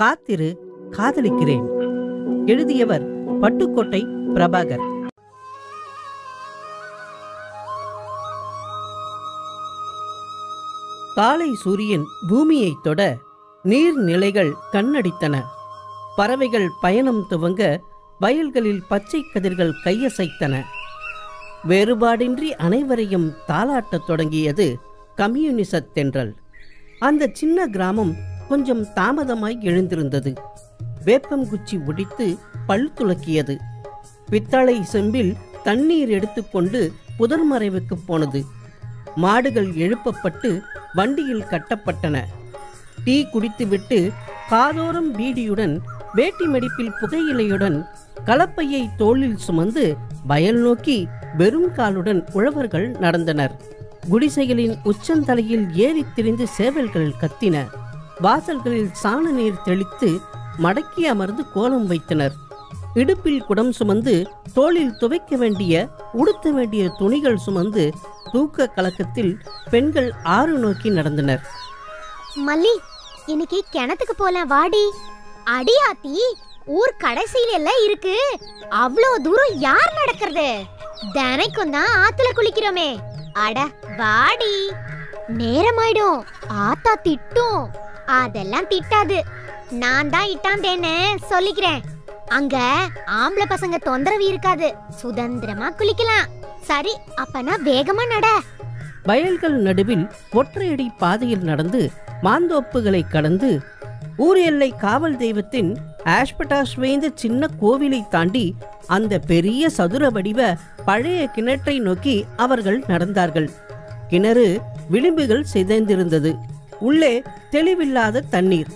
காத்திரு காதலிக்கிறேன். எழுதியவர் பட்டுக்கோட்டை பிரபாகர். காலை சூரியன் பூமியை தொட நீர்நிலைகள் கண்ணடித்தன. பறவைகள் பயணம் துவங்க வயல்களில் பச்சை கதிர்கள் கையசைத்தன. வேறுபாடின்றி அனைவரையும் தாளாட்டத் தொடங்கியது கம்யூனிசத் தென்றல். அந்த சின்ன கிராமம் கொஞ்சம் தாமதமாய் எழுந்திருந்தது. வேப்பங்குச்சி ஒடித்து பல் துலக்கியது. பித்தளை செம்பில் தண்ணீர் எடுத்துக்கொண்டு புதர்மறைவுக்கு போனது. மாடுகள் எழுப்பப்பட்டு வண்டியில் கட்டப்பட்டன. டீ குடித்துவிட்டு காதோரம் பீடியுடன் வேட்டி மடிப்பில் புகையிலையுடன் கலப்பையை தோளில் சுமந்து வயல் நோக்கி வெறும் காலுடன் உழவர்கள் நடந்தனர். குடிசைகளின் உச்சந்தலையில் ஏறித் திரிந்து சேவல்கள் கத்தின. வாசல்களில் சாண நீர் தெளித்து மடக்கி அமர்ந்து கோலம் வைத்தனர். இடுப்பில் குடம் சுமந்து தோளில் துவைக்க வேண்டிய உடுத்த வேண்டிய துணிகள் சுமந்து தூக்க கலக்கத்தில் பெண்கள் ஆறு நோக்கி நடந்தனர். மல்லி இன்னைக்கு கிணத்துக்கு போலாம் வாடி. அடியாத்தி ஊர் கடைசியில எல்லாம் இருக்கு. அவ்வளோ தூரம் யார் நடக்கிறது? தினைக்கும் தான் ஆத்துல குளிக்கிறோமே. அட வாடி. நேரமாயிடும். ஆத்தா திட்டும். அதெல்லாம் திட்டாது. நான் தான் இட்டாந்தேன்னு சொல்லிக்கிறேன். அங்க ஆம்பளை பசங்க தொந்தரவு இருக்காது. சுதந்திரமா குளிக்கலாம். சரி அப்பனா வேகமா நட. வயல்கள் நடுவில் ஒற்றையடி பாதையில் நடந்து மாந்தோப்புகளை கடந்து ஊர் எல்லை காவல் தெய்வத்தின் ஆஷ்பட்டாஷ் வேய்ந்த சின்ன கோவிலை தாண்டி அந்த பெரிய சதுர வடிவ பழைய கிணற்றை நோக்கி அவர்கள் நடந்தார்கள். கிணறு விளிம்புகள் சிதைந்திருந்தது. உள்ளே தெளிவில்லாத தண்ணீர்.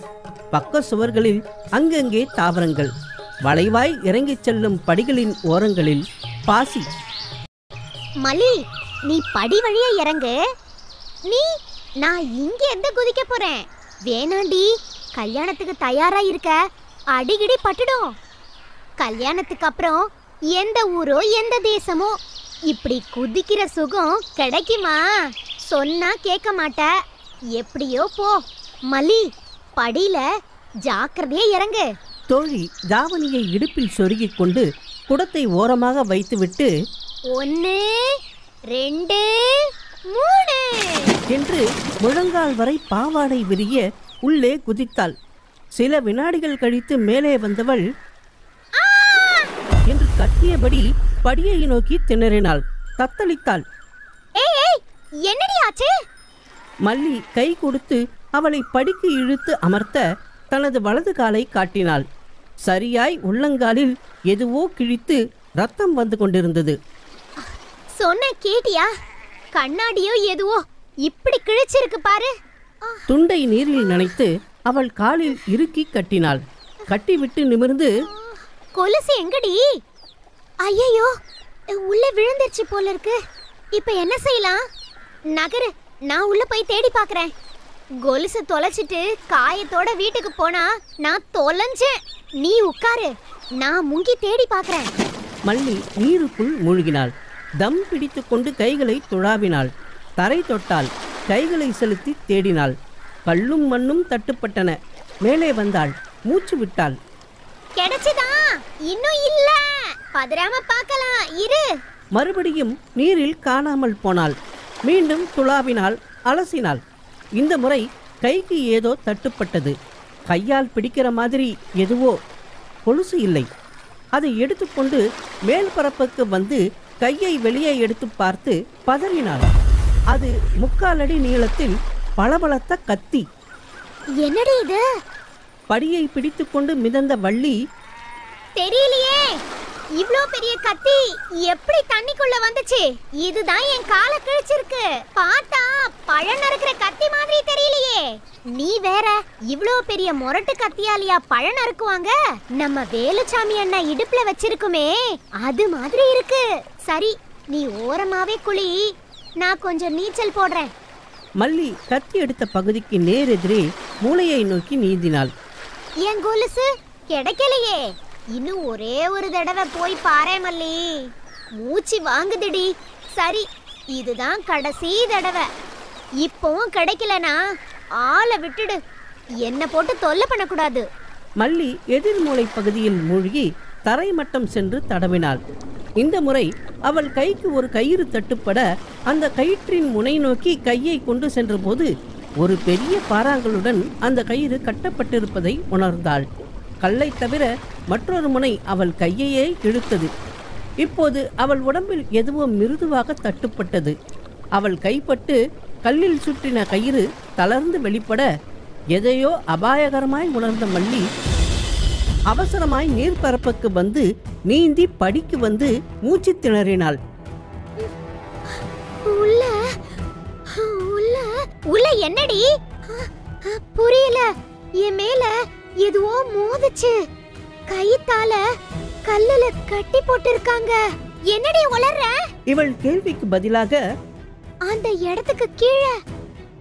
பக்க சுவர்களில் அங்கங்கே தாவரங்கள். வளைவாய் இறங்கிச் செல்லும் படிகளின் ஓரங்களில் பாசி. மலி நீ படி வழியா இறங்கு. நீ நான் இங்க எந்த குதிக்க போறேன்? வேணாண்டி கல்யாணத்துக்கு தயாரா இருக்க. அடிக்கடி பட்டுடும். கல்யாணத்துக்கு அப்புறம் எந்த ஊரோ எந்த தேசமோ இப்படி குதிக்கிற சுகம் கிடைக்குமா? சொன்னா கேட்க மாட்ட. எப்படியோ போ. மலி படியில ஜாக்கிரதையா இறங்கு. தோழி தாவணியை இடுப்பில் சொருகிக் கொண்டு குடத்தை ஓரமாக வைத்துவிட்டு ஒன்னு ரெண்டு மூணு. என்று முழங்கால் வரை பாவாடை விரிய உள்ளே குதித்தாள். சில வினாடிகள் கழித்து மேலே வந்தவள் என்று கத்தியபடி படியை நோக்கி திணறினாள். தத்தளித்தாள். என்னடி ஆச்சு? மல்லி கை கொடுத்து அவளை படிக்கு இழுத்து அமர்த்த தனது வலது காலை காட்டினாள். சரியாய் உள்ளங்காலில் எதுவோ கிழித்து ரத்தம் வந்து கொண்டிருந்தது. சொன்ன கேட்டியா? கண்ணாடியோ எதுவோ இப்படி கிழிச்சிருக்கு பாரு. துண்டை நீரில் நனைத்து அவள் காலில் இறுக்கி கட்டினாள். கட்டிவிட்டு நிமிர்ந்து கொலுசு எங்கடி? ஐயையோ உள்ள விழுந்துருச்சு போல இருக்கு. இப்ப என்ன செய்யலாம்? நகரு. நான் உள்ள போய் தேடி பார்க்கறேன். கொலுசு தொலைச்சிட்டு காயத்தோட வீட்டுக்கு போனா நான் தொலைஞ்சேன். நீ உட்காரு. நான் முங்கி தேடி பார்க்கறேன். மல்லி நீருக்குள் மூழ்கினாள். தம் பிடித்துக்கொண்டு கைகளை துழாவினாள் தரை தொட்டாள் கைகளை செலுத்தி தேடினாள். கல்லும் மண்ணும் தட்டுப்பட்டன. மேலே வந்தாள். மூச்சு விட்டாள். கிடைச்சதா? இன்னும் இல்ல. பதறாம பார்க்கலாம். இரு. மறுபடியும் நீரில் காணாமல் போனாள். மீண்டும் துளாவினாள் அலசினாள் இந்த முறை கைக்கு ஏதோ தட்டுப்பட்டது. கையால் பிடிக்கிற மாதிரி எதுவோ கொலுசு இல்லை. அதை எடுத்துக்கொண்டு மேல் பரப்புக்கு வந்து கையை வெளியே எடுத்து பார்த்து பதறினாள். அது முக்காலடி நீளத்தில் பளபளத்த கத்தி. என்னடி இது? படியை பிடித்துக்கொண்டு மிதந்த வள்ளி தெரியலையே. இவ்ளோ பெரிய கத்தி எப்படி தண்ணிக்குள்ள வந்துச்சு? இதுதான் என் காலை கிழிச்சிருக்கு. பார்த்தா பழம் நறுக்கிற கத்தி மாதிரி தெரியலையே. நீ வேற இவ்ளோ பெரிய முரட்டு கத்தியாலியா பழம் நறுக்குவாங்க? நம்ம வேலுச்சாமி அண்ணா இடுப்புல வச்சிருக்குமே அது மாதிரி இருக்கு. சரி நீ ஓரமாவே குழி நான் கொஞ்சம் நீச்சல் போடுறேன். மல்லி கத்தி எடுத்த பகுதிக்கு நேரெதிரே மூளையை நோக்கி நீந்தினாள். என் கொலுசு கிடைக்கலையே. இன்னும் ஒரே ஒரு தடவை போய் பாரு மல்லி. மூச்சு வாங்குதுடி. சரி இதுதான் கடைசி தடவை. இப்பவும் கிடைக்கலனா ஆளை விட்டுடு. என்ன போட்டு தொல்லை பண்ணக்கூடாது. மல்லி எதிர்மூலை பகுதியில் மூழ்கி தரைமட்டம் சென்று தடவினாள். இந்த முறை அவள் கைக்கு ஒரு கயிறு தட்டுப்பட அந்த கயிற்றின் முனை நோக்கி கையை கொண்டு சென்றபோது ஒரு பெரிய பாறாங்களுடன் அந்த கயிறு கட்டப்பட்டிருப்பதை உணர்ந்தாள். கல்லை தவிர மற்றொரு முனை அவள் கையையே இழுத்தது. இப்போது அவள் உடம்பில் எதுவும் மிருதுவாக தட்டுப்பட்டது. அவள் கைப்பட்டு கல்லில் சுற்றின கயிறு தளர்ந்து வெளிப்பட எதையோ அபாயகரமாய் உணர்ந்த மல்லி அவசரமாய் நீர்பரப்புக்கு வந்து நீந்தி படிக்கு வந்து மூச்சு திணறினாள். உள்ள உள்ள உள்ள என்னடி? புரியல. என் மேல எதுவோ மோதுச்சு. கைத்தால கல்லுல கட்டி போட்டிருக்காங்க. என்னடி உளர்ற? இவள் கேள்விக்கு பதிலாக அந்த இடத்துக்கு கீழே.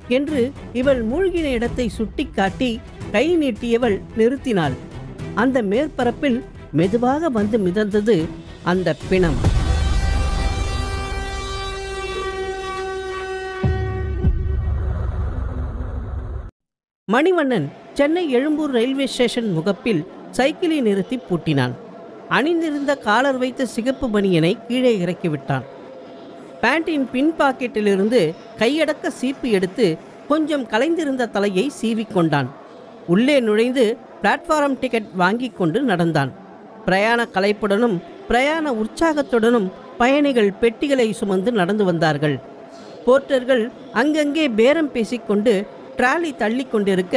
என்று இவள் மூழ்கின இடத்தை சுட்டிக்காட்டி கை நீட்டியவள் நிறுத்தினாள். அந்த மேற்பரப்பில் மெதுவாக வந்து மிதந்தது அந்த பிணம். மணிவண்ணன் சென்னை எழும்பூர் ரயில்வே ஸ்டேஷன் முகப்பில் சைக்கிளை நிறுத்தி பூட்டினான். அணிந்திருந்த காலர் வைத்த சிகப்பு பனியனை கீழே இறக்கிவிட்டான். பேண்டின் பின் பாக்கெட்டிலிருந்து கையடக்க சீப்பு எடுத்து கொஞ்சம் கலைந்திருந்த தலையை சீவிக்கொண்டான் உள்ளே நுழைந்து பிளாட்ஃபாரம் டிக்கெட் வாங்கி கொண்டு நடந்தான். பிரயாண கலைப்புடனும் பிரயாண உற்சாகத்துடனும் பயணிகள் பெட்டிகளை சுமந்து நடந்து வந்தார்கள். போர்ட்டர்கள் அங்கங்கே பேரம் பேசிக்கொண்டு டிராலி தள்ளி கொண்டிருக்க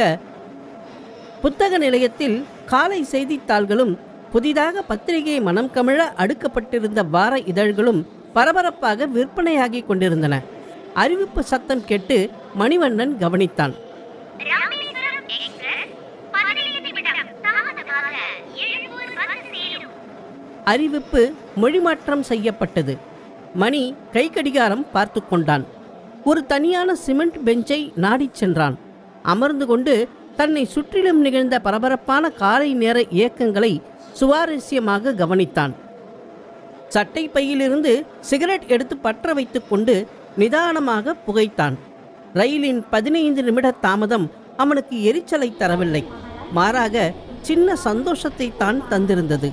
புத்தக நிலையத்தில் காலை செய்தித்தாள்களும் புதிதாக பத்திரிகை மனம் கமிழ அடுக்கப்பட்டிருந்த வார இதழ்களும் பரபரப்பாக விற்பனையாகி கொண்டிருந்தன. அறிவிப்பு சத்தம் கேட்டு மணிவண்ணன் கவனித்தான். அறிவிப்பு மொழிமாற்றம் செய்யப்பட்டது. மணி கை கடிகாரம் பார்த்து கொண்டான். ஒரு தனியான சிமெண்ட் பெஞ்சை நாடிச் சென்றான். அமர்ந்து கொண்டு தன்னை சுற்றிலும் நிகழ்ந்த பரபரப்பான காலை நேர இயக்கங்களை சுவாரஸ்யமாக கவனித்தான். சட்டை பையிலிருந்து சிகரெட் எடுத்து பற்ற வைத்துக்கொண்டு நிதானமாக புகைத்தான். ரயிலின் பதினைந்து நிமிட தாமதம் அவனுக்கு எரிச்சலை தரவில்லை. மாறாக சின்ன சந்தோஷத்தை தான் தந்திருந்தது.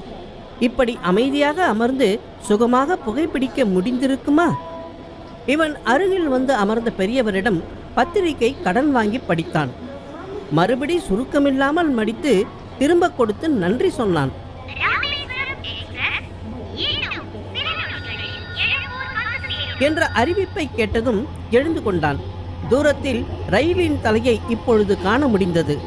இப்படி அமைதியாக அமர்ந்து சுகமாக புகைப்பிடிக்க முடிந்திருக்குமா? இவன் அருகில் வந்து அமர்ந்த பெரியவரிடம் பத்திரிகை கடன் வாங்கி படித்தான். மறுபடி சுருக்கமில்லாமல் மடித்து திரும்ப கொடுத்து நன்றி சொன்னான். என்ற அறிவிப்பை கேட்டதும் எழுந்து கொண்டான். தூரத்தில் ரயிலின் தலையை இப்பொழுது காண முடிந்தது.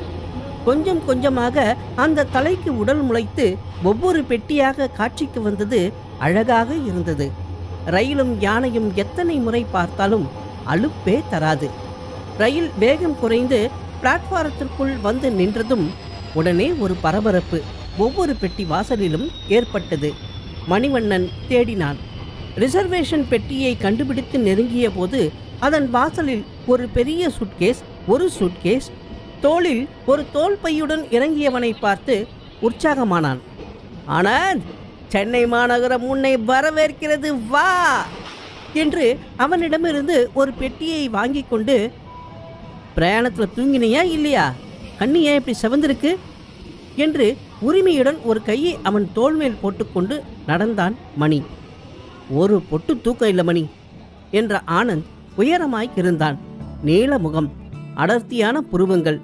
கொஞ்சம் கொஞ்சமாக அந்த தலைக்கு உடல் முளைத்து ஒவ்வொரு பெட்டியாக காட்சிக்கு வந்தது அழகாக இருந்தது. ரயிலும் யானையும் எத்தனை முறை பார்த்தாலும் அலுப்பே தராது. ரயில் வேகம் குறைந்து பிளாட்ஃபாரத்திற்குள் வந்து நின்றதும் உடனே ஒரு பரபரப்பு ஒவ்வொரு பெட்டி வாசலிலும் ஏற்பட்டது. மணிவண்ணன் தேடினான். ரிசர்வேஷன் பெட்டியை கண்டுபிடித்து நெருங்கிய போது அதன் வாசலில் ஒரு பெரிய சுட்கேஸ் ஒரு சுட்கேஸ் தோளில் ஒரு தோல் பையுடன் இறங்கியவனை பார்த்து உற்சாகமானான். ஆனால் சென்னை மாநகரம் உன்னை வரவேற்கிறது வா! என்று அவனிடமிருந்து ஒரு பெட்டியை வாங்கி கொண்டு பிரயாணத்தில் தூங்கினியா இல்லையா? கண்ணி ஏன் இப்படி செவந்திருக்கு? என்று உரிமையுடன் ஒரு கையை அவன் தோள் மேல் போட்டுக்கொண்டு நடந்தான் மணி. ஒரு பொட்டு தூக்கம் இல்லை மணி என்ற ஆனந்த் உயரமாய் இருந்தான். நீல முகம் அடர்த்தியான புருவங்கள்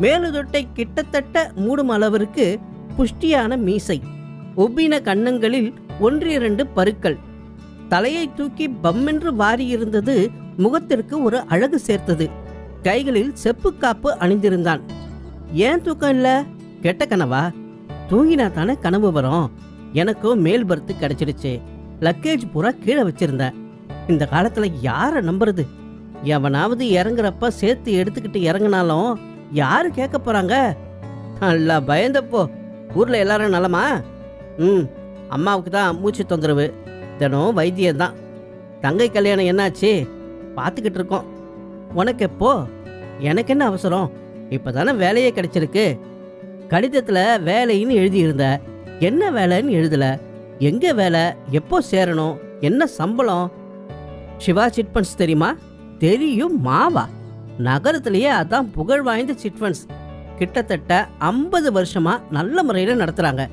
மேலுதொட்டை கிட்டத்தட்ட மூடும் அளவிற்கு புஷ்டியான மீசை ஒவ்வின கன்னங்களில் ஒன்றிரண்டு பருக்கள். தலையை தூக்கி பம்மென்று வாரியிருந்தது முகத்திற்கு ஒரு அழகு சேர்த்தது. கைகளில் செப்பு காப்பு அணிந்திருந்தான். ஏன் தூக்கம் இல்ல? கெட்ட கனவா? தூங்கினா தானே கனவு வரும். எனக்கும் மேல் பர்த்து கிடைச்சிடுச்சு. லக்கேஜ் பூரா கீழே வச்சிருந்தேன். இந்த காலத்துல யாரை நம்புறது? எவனாவது இறங்குறப்ப சேர்த்து எடுத்துக்கிட்டு இறங்குனாலும் யாரு கேட்க போறாங்க? நல்லா பயந்தப்போ. ஊர்ல எல்லாரும் நலமா? ம். அம்மாவுக்கு தான் மூச்சு தொந்தரவு. தினம் வைத்தியம் தான். தங்கை கல்யாணம் என்னாச்சு? பார்த்துக்கிட்டு இருக்கோம். உனக்கு எப்போ? எனக்கு என்ன அவசரம்? இப்போ தானே வேலையே கிடைச்சிருக்கு. கடிதத்தில் வேலைன்னு எழுதியிருந்த என்ன வேலைன்னு எழுதலை? எங்கே வேலை? எப்போ சேரணும்? என்ன சம்பளம்? சிவா சிட்ஃபண்ட்ஸ் தெரியுமா? தெரியும் மாவா. நகரத்திலேயே அதான் புகழ் வாய்ந்த சிட்ஃபண்ட்ஸ் கிட்டத்தட்ட ஐம்பது வருஷமாக நல்ல முறையில் நடத்துகிறாங்க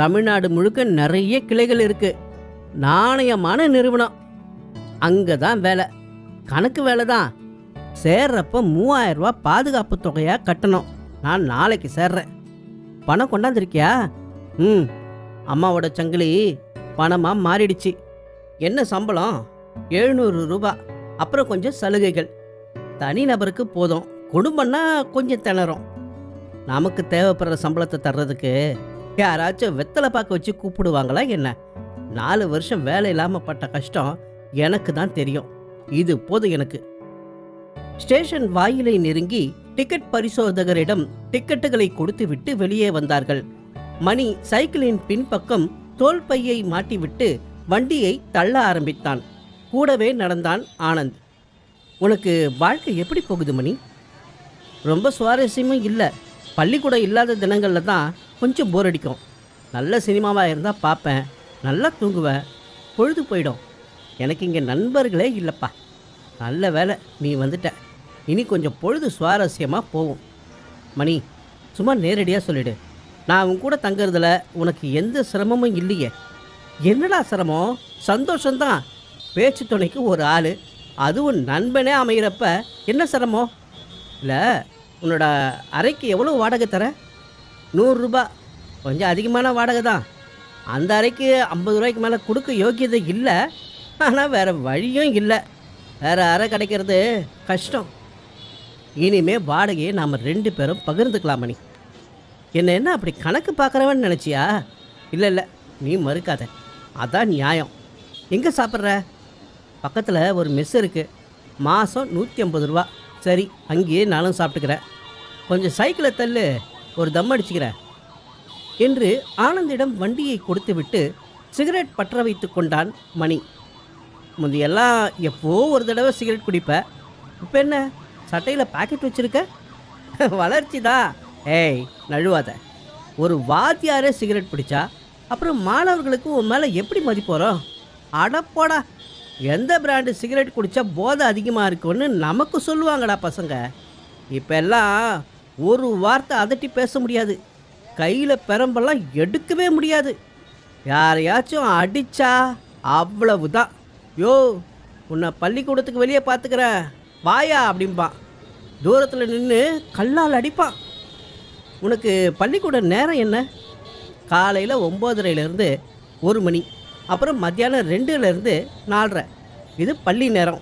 தமிழ்நாடு முழுக்க நிறைய கிளைகள் இருக்குது நாணயமான நிறுவனம். அங்கே தான் வேலை. கணக்கு வேலை தான் சேர்றப்ப மூவாயிரம் ரூபா பாதுகாப்பு தொகையாக கட்டணும். நான் நாளைக்கு சேர்றேன். பணம் கொண்டாந்துருக்கியா? ம். அம்மாவோட சங்கிலி பணமாக மாறிடுச்சு. என்ன சம்பளம்? எழுநூறு ரூபா. அப்புறம் கொஞ்சம் சலுகைகள். தனிநபருக்கு போதும். குடும்பம்னா கொஞ்சம் திணறும். நமக்கு தேவைப்படுற சம்பளத்தை தர்றதுக்கு யாராச்சும் வெத்தலை பார்க்க வச்சு கூப்பிடுவாங்களா என்ன? நாலு வருஷம் வேலை இல்லாமல் பட்ட கஷ்டம் எனக்கு தான் தெரியும். இது போதும் எனக்கு. ஸ்டேஷன் வாயிலை நெருங்கி டிக்கெட் பரிசோதகரிடம் டிக்கெட்டுகளை கொடுத்துவிட்டு வெளியே வந்தார்கள். மணி சைக்கிளின் பின்பக்கம் தோல் பையை மாட்டிவிட்டு வண்டியை தள்ள ஆரம்பித்தான். கூடவே நடந்தான் ஆனந்த். உனக்கு வாழ்க்கை எப்படி போகுது மணி? ரொம்ப சுவாரஸ்யமும் இல்லை. பள்ளிக்கூடம் இல்லாத தினங்களில் தான் கொஞ்சம் போர் அடிக்கும். நல்ல சினிமாவாக இருந்தால் பார்ப்பேன் நல்லா தூங்குவேன் பொழுது போயிடும். எனக்கு இங்கே நண்பர்களே இல்லைப்பா. நல்ல வேலை நீ வந்துட்ட. இனி கொஞ்சம் பொழுது சுவாரஸ்யமாக போகும். மணி சும்மா நேரடியாக சொல்லிடு. நான் அவங்க கூட தங்குறதுல உனக்கு எந்த சிரமமும் இல்லையே. என்னடா சிரமம்? சந்தோஷம்தான். பேச்சு துணைக்கு ஒரு ஆள். அதுவும் நண்பனே அமைகிறப்ப என்ன சிரமம்? இல்லை உன்னோட அறைக்கு எவ்வளோ வாடகை தர? நூறுரூபா கொஞ்சம் அதிகமான வாடகை தான். அந்த அறைக்கு ஐம்பது ரூபாய்க்கு மேலே கொடுக்க யோக்கியதை இல்லை. ஆனால் வேறு வழியும் இல்லை. வேறு அறை கிடைக்கிறது கஷ்டம். இனிமே வாடகையை நாம் ரெண்டு பேரும் பகிர்ந்துக்கலாம் மணி. என்ன என்ன அப்படி கணக்கு பார்க்குறவன்னு நினச்சியா? இல்லை இல்லை நீ மறுக்காத. அதான் நியாயம். எங்கே சாப்பிட்ற? பக்கத்தில் ஒரு மெஸ் இருக்குது மாதம் நூற்றி ஐம்பது ரூபா. சரி அங்கேயே நானும் சாப்பிட்டுக்கிறேன். கொஞ்சம் சைக்கிளை தள்ளு ஒரு தம் அடிச்சுக்கிறேன் என்று ஆனந்திடம் வண்டியை கொடுத்துவிட்டு சிகரெட் பற்ற வைத்து கொண்டான் மணி. முந்தையெல்லாம் எப்போ ஒரு தடவை சிகரெட் குடிப்ப? இப்போ என்ன? சட்டையில் பாக்கெட் வச்சுருக்க? வளர்ச்சி தான் ஏய் நழுவாத. ஒரு வாத்தியாரே சிகரெட் பிடிச்சா அப்புறம் மாணவர்களுக்கு உன் மேலே எப்படி மதிப்பு வரும்? அடப்போடா எந்த பிராண்டு சிகரெட் குடித்தா போதை அதிகமாக இருக்குன்னு நமக்கு சொல்லுவாங்கடா பசங்க. இப்போ எல்லாம் ஒரு வார்த்தை அதட்டி பேச முடியாது. கையில் பெரம்பெல்லாம் எடுக்கவே முடியாது. யாரையாச்சும் அடித்தால் அவ்வளவு தான் யோ உன்னை பள்ளிக்கூடத்துக்கு வெளியே பார்த்துக்கிறேன் வாயா அப்படிம்பான் தூரத்தில் நின்று கல்லால் அடிப்பான் உனக்கு பள்ளிக்கூட நேரம் என்ன? காலையில் ஒம்போதரையிலேருந்து ஒரு மணி அப்புறம் மத்தியானம் ரெண்டுலேருந்து நாலரை. இது பள்ளி நேரம்.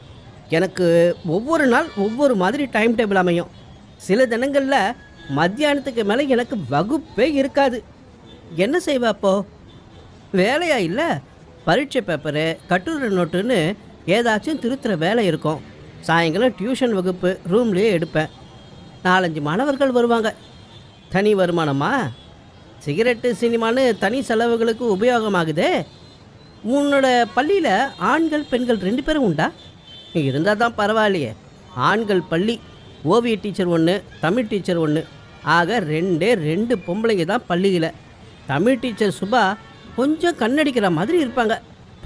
எனக்கு ஒவ்வொரு நாள் ஒவ்வொரு மாதிரி டைம் டேபிள் அமையும். சில தினங்களில் மத்தியானத்துக்கு மேலே எனக்கு வகுப்பே இருக்காது. என்ன செய்வா அப்போ? வேலையா இல்லை? பரீட்சை பேப்பரு கட்டுரை நோட்டுன்னு ஏதாச்சும் திருத்துகிற வேலை இருக்கும். சாயங்காலம் டியூஷன் வகுப்பு ரூம்லேயே எடுப்பேன். நாலஞ்சு மாணவர்கள் வருவாங்க. தனி வருமானமா? சிகரெட்டு சினிமான்னு தனி செலவுகளுக்கு உபயோகமாகுதே. உன்னோட பள்ளியில் ஆண்கள் பெண்கள் ரெண்டு பேரும் உண்டா? இருந்தால் தான் பரவாயில்லையே. ஆண்கள் பள்ளி ஓவிய டீச்சர் ஒன்று தமிழ் டீச்சர் ஒன்று ஆக ரெண்டே ரெண்டு பொம்பளைங்க தான் பள்ளியில். தமிழ் டீச்சர் சுபா கொஞ்சம் கண்ணடிக்கிற மாதிரி இருப்பாங்க.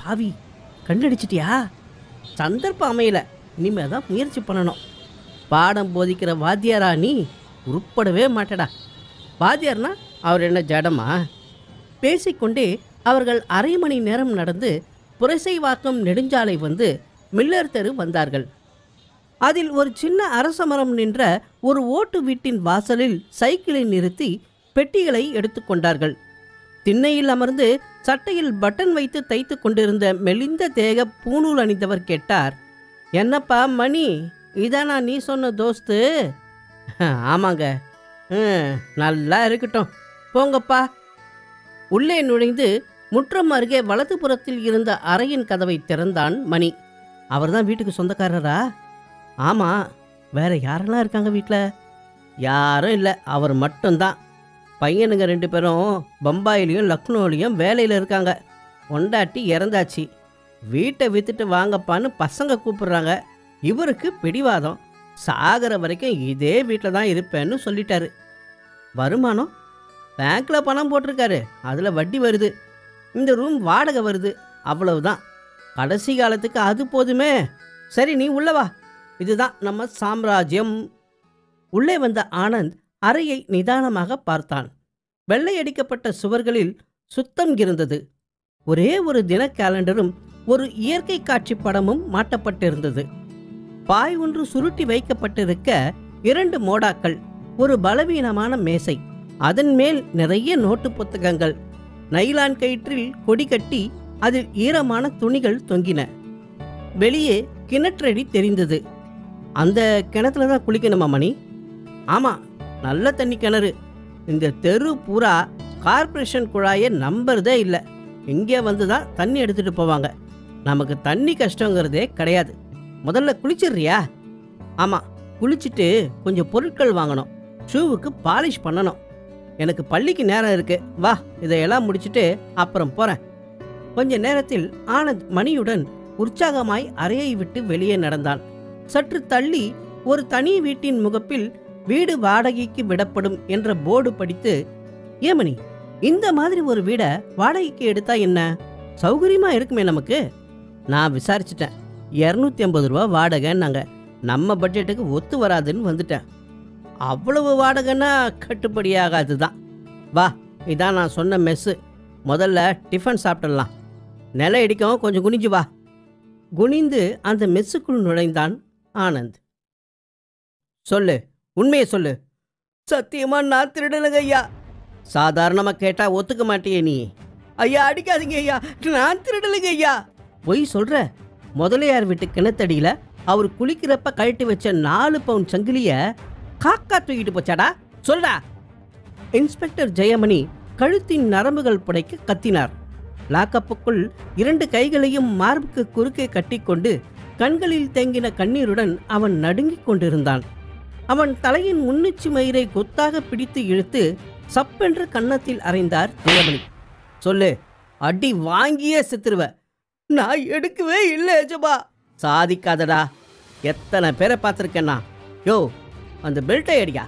பாவி கண்ணடிச்சிட்டியா? சந்தர்ப்பம் அமையலை. இனிமேல் தான் முயற்சி பண்ணணும். பாடம் போதிக்கிற வாத்தியாரா நீ? உருப்படவே மாட்டடா. வாத்தியார்னா அவர் என்ன ஜடமா? பேசிக்கொண்டே அவர்கள் அரை மணி நேரம் நடந்து புரசைவாக்கம் நெடுஞ்சாலை வந்து மில்லர் தெரு வந்தார்கள். அதில் ஒரு சின்ன அரச மரம் நின்ற ஒரு ஓட்டு வீட்டின் வாசலில் சைக்கிளை நிறுத்தி பெட்டிகளை எடுத்துக்கொண்டார்கள் திண்ணையில் அமர்ந்து சட்டையில் பட்டன் வைத்து தைத்து கொண்டிருந்த மெலிந்த தேக பூணூல் அணிந்தவர் கேட்டார் என்னப்பா மணி? இதானா நீ சொன்ன தோஸ்து? ஆமாங்க. நல்லா இருக்கட்டும். போங்கப்பா. உள்ளே நுழைந்து முற்றம் அருகே வலது புறத்தில் இருந்த அறையின் கதவை திறந்தான் மணி. அவர்தான் வீட்டுக்கு சொந்தக்காரரா? ஆமாம் வேற யாரெல்லாம் இருக்காங்க வீட்டில் யாரும் இல்லை. அவர் மட்டும்தான். பையனுங்க ரெண்டு பேரும் பம்பாயிலையும் லக்னோலையும் வேலையில் இருக்காங்க. பொண்டாட்டி இறந்தாச்சு. வீட்டை வித்துட்டு வாங்கப்பான்னு பசங்க கூப்பிடுறாங்க. இவருக்கு பிடிவாதம். சாகிற வரைக்கும் இதே வீட்டில் தான் இருப்பேன்னு சொல்லிட்டாரு. வருமானம்? பேங்க்கில் பணம் போட்டிருக்காரு. அதில் வட்டி வருது. இந்த ரூம் வாடகை வருது. அவ்வளவுதான். கடைசி காலத்துக்கு அது போதுமே. சரி நீ உள்ளவா இதுதான் நம்ம சாம்ராஜ்யம். உள்ளே வந்த ஆனந்த் அறையை நிதானமாக பார்த்தான். வெள்ளையடிக்கப்பட்ட சுவர்களில் சுத்தம் இருந்தது. ஒரே ஒரு தின கேலண்டரும் ஒரு இயற்கை காட்சி படமும் மாட்டப்பட்டிருந்தது. பாய் ஒன்று சுருட்டி வைக்கப்பட்டிருக்க இரண்டு மோடாக்கள் ஒரு பலவீனமான மேசை அதன் மேல் நிறைய நோட்டு புத்தகங்கள். நைலான் கயிற்றில் கொடி கட்டி அதில் ஈரமான துணிகள் தொங்கின. வெளியே கிணற்றடி தெரிந்தது. அந்த கிணத்துல தான் குளிக்கணுமா மணி? ஆமாம் நல்ல தண்ணி கிணறு. இந்த தெரு பூரா கார்ப்பரேஷன் குழாயை நம்புறதே இல்லை. இங்கே வந்து தான் தண்ணி எடுத்துகிட்டு போவாங்க. நமக்கு தண்ணி கஷ்டங்கிறதே கிடையாது. முதல்ல குளிச்சிடுறியா? ஆமாம் குளிச்சுட்டு கொஞ்சம் பொருட்கள் வாங்கணும். ஷூவுக்கு பாலிஷ் பண்ணணும். எனக்கு பள்ளிக்கு நேரம் இருக்கு. வா இதையெல்லாம் முடிச்சுட்டு அப்புறம் போகிறேன் கொஞ்ச நேரத்தில் ஆனந்த் மணியுடன் உற்சாகமாய் அறையை விட்டு வெளியே நடந்தான். சற்று தள்ளி ஒரு தனி வீட்டின் முகப்பில் வீடு வாடகைக்கு விடப்படும் என்ற போர்டு படித்து ஏமணி இந்த மாதிரி ஒரு வீடை வாடகைக்கு எடுத்தா என்ன? சௌகரியமா இருக்குமே நமக்கு? நான் விசாரிச்சிட்டேன். இரநூத்தி ஐம்பது ரூபா வாடகைன்னாங்க. நம்ம பட்ஜெட்டுக்கு ஒத்து வராதுன்னு வந்துட்டேன். அவ்வளவு வாடகைன்னா கட்டுப்படியாகாது தான் வா இதான் நான் சொன்ன மெஸ்ஸு முதல்ல டிஃபன் சாப்பிடலாம். நிலை இடிக்கவும் கொஞ்சம் குனிஞ்சு வா. குனிந்து அந்த மெஸ்ஸுக்குள் நுழைந்தான் ஆனந்த். சொல்லு உண்மையை சொல்லு. சத்தியமா நான் திருடலுங்க ஐயா. சாதாரணமாக கேட்டால் ஒத்துக்க மாட்டேயே நீ. ஐயா அடிக்காதீங்க ஐயா. நான் திருடலுங்க ஐயா. பொய் சொல்ற? முதலையார் வீட்டு கிணத்தடியில அவர் குளிக்கிறப்ப கழட்டி வச்ச நாலு பவுன் சங்கிலிய காக்கா தூக்கிட்டு போச்சாடா? சொல்டா. இன்ஸ்பெக்டர் ஜெயமணி கழுத்தின் நரம்புகள் புடைக்க கத்தினார். லாக்கப்புக்குள் இரண்டு கைகளையும் மார்புக்கு குறுக்கே கட்டிக்கொண்டு கண்களில் தேங்கின கண்ணீருடன் அவன் நடுங்கிக் கொண்டிருந்தான். அவன் தலையின் முன்னிச்சு மயிரை கொத்தாக பிடித்து இழுத்து சப்பென்று கன்னத்தில் அறைந்தார் ஜெயமணி. சொல்லு அடி வாங்கியே செத்துருவ. நான் எடுக்கவே இல்லை எஜமா சாதிக்காதடா. எத்தனை பேரை பார்த்துருக்கேன்னா. யோ அந்த பெல்ட்டை அடியா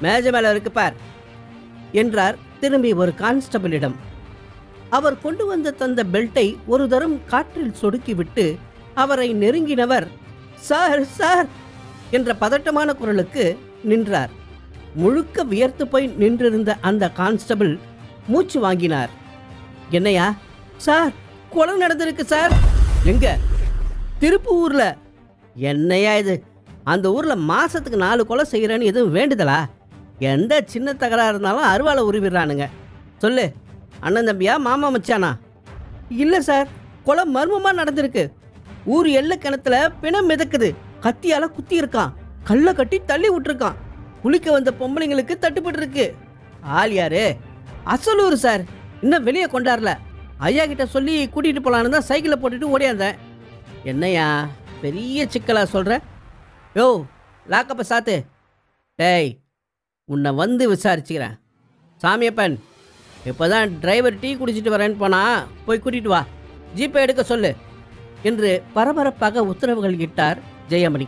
மேஜ மேலே இருக்கு பார் என்றார் திரும்பி ஒரு கான்ஸ்டபிளிடம். அவர் கொண்டு வந்து தந்த பெல்ட்டை ஒரு தரம் காற்றில் சொடுக்கிவிட்டு அவரை நெருங்கினவர் சார் சார் என்ற பதட்டமான குரலுக்கு நின்றார். முழுக்க வியர்த்து போய் நின்றிருந்த அந்த கான்ஸ்டபிள் மூச்சு வாங்கினார். என்னையா? சார் கொலை நடந்திருக்கு சார். எங்க? திருப்பூர்ல என்னையா இது? அந்த ஊர்ல மாசத்துக்கு நாலு கொலை செய்யறேன்னு எதுவும் வேண்டுதலா? எந்த சின்ன தகராறு இருந்தாலும் அருவாளை உருவிடுறானுங்க. சொல்லு. அண்ணன் தம்பியா மாமா மச்சானா? இல்லை சார். கொலை மர்மமாக நடந்திருக்கு. ஊர் எல்லை கிணத்துல பிணம் மிதக்குது. கத்தியால குத்தி இருக்கான் கல்லை கட்டி தள்ளி விட்டுருக்கான். குளிக்க வந்த பொம்பளைங்களுக்கு தட்டுப்பட்டு இருக்கு. ஆள் யாரு? அசலூர் சார். இன்னும் வெளியே கொண்டாடல ஐயா கிட்ட சொல்லி கூட்டிகிட்டு போலான்னு தான் சைக்கிளை போட்டுட்டு ஓடியாந்தேன். என்னையா பெரிய சிக்கலா சொல்கிறேன் யோ லாக்கப்ப சாத்து. டேய் உன்னை வந்து விசாரிச்சுக்கிறேன். சாமியப்பன் இப்போ தான் டிரைவர் டீ குடிச்சிட்டு வரேன்னு போனால் போய் கூட்டிகிட்டு வா. ஜிபே எடுக்க சொல்லு என்று பரபரப்பாக உத்தரவுகள் இட்டார் ஜெயமணி.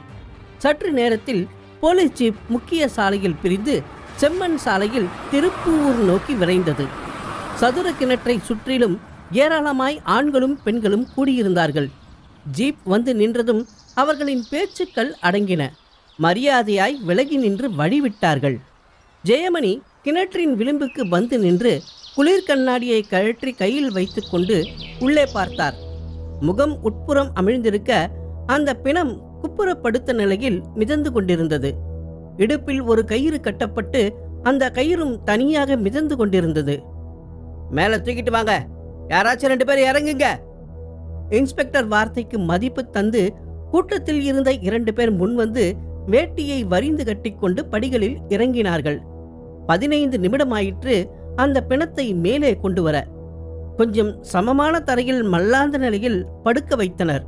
சற்று நேரத்தில் போலீஸ் ஜீப் முக்கிய சாலையில் பிரிந்து செம்மண் சாலையில் திருப்பூர் நோக்கி விரைந்தது. சதுர கிணற்றை சுற்றிலும் ஏராளமாய் ஆண்களும் பெண்களும் கூடியிருந்தார்கள். ஜீப் வந்து நின்றதும் அவர்களின் பேச்சுக்கள் அடங்கின. மரியாதையாய் விலகி நின்று வழிவிட்டார்கள். ஜெயமணி கிணற்றின் விளிம்புக்கு வந்து நின்று குளிர் கண்ணாடியை கழற்றி கையில் வைத்துக்கொண்டு உள்ளே பார்த்தார். முகம் உட்புறம் அமிழ்ந்திருக்க அந்த பிணம் குப்புறப்படுத்த நிலையில் மிதந்து கொண்டிருந்தது. இடுப்பில் ஒரு கயிறு கட்டப்பட்டு அந்த கயிறும் தனியாக மிதந்து கொண்டிருந்தது. மேலே தூக்கிட்டு வாங்க. யாராச்சும் ரெண்டு பேர் இறங்குங்க. இன்ஸ்பெக்டர் வார்த்தைக்கு மதிப்பு தந்து கூட்டத்தில் இருந்த இரண்டு பேர் முன்வந்து வேட்டியை வரிந்து கட்டிக்கொண்டு படிகளில் இறங்கினார்கள். பதினைந்து நிமிடமாயிற்று அந்த பிணத்தை மேலே கொண்டு வர. கொஞ்சம் சமமான தரையில் மல்லாந்த நிலையில் படுக்க வைத்தனர்.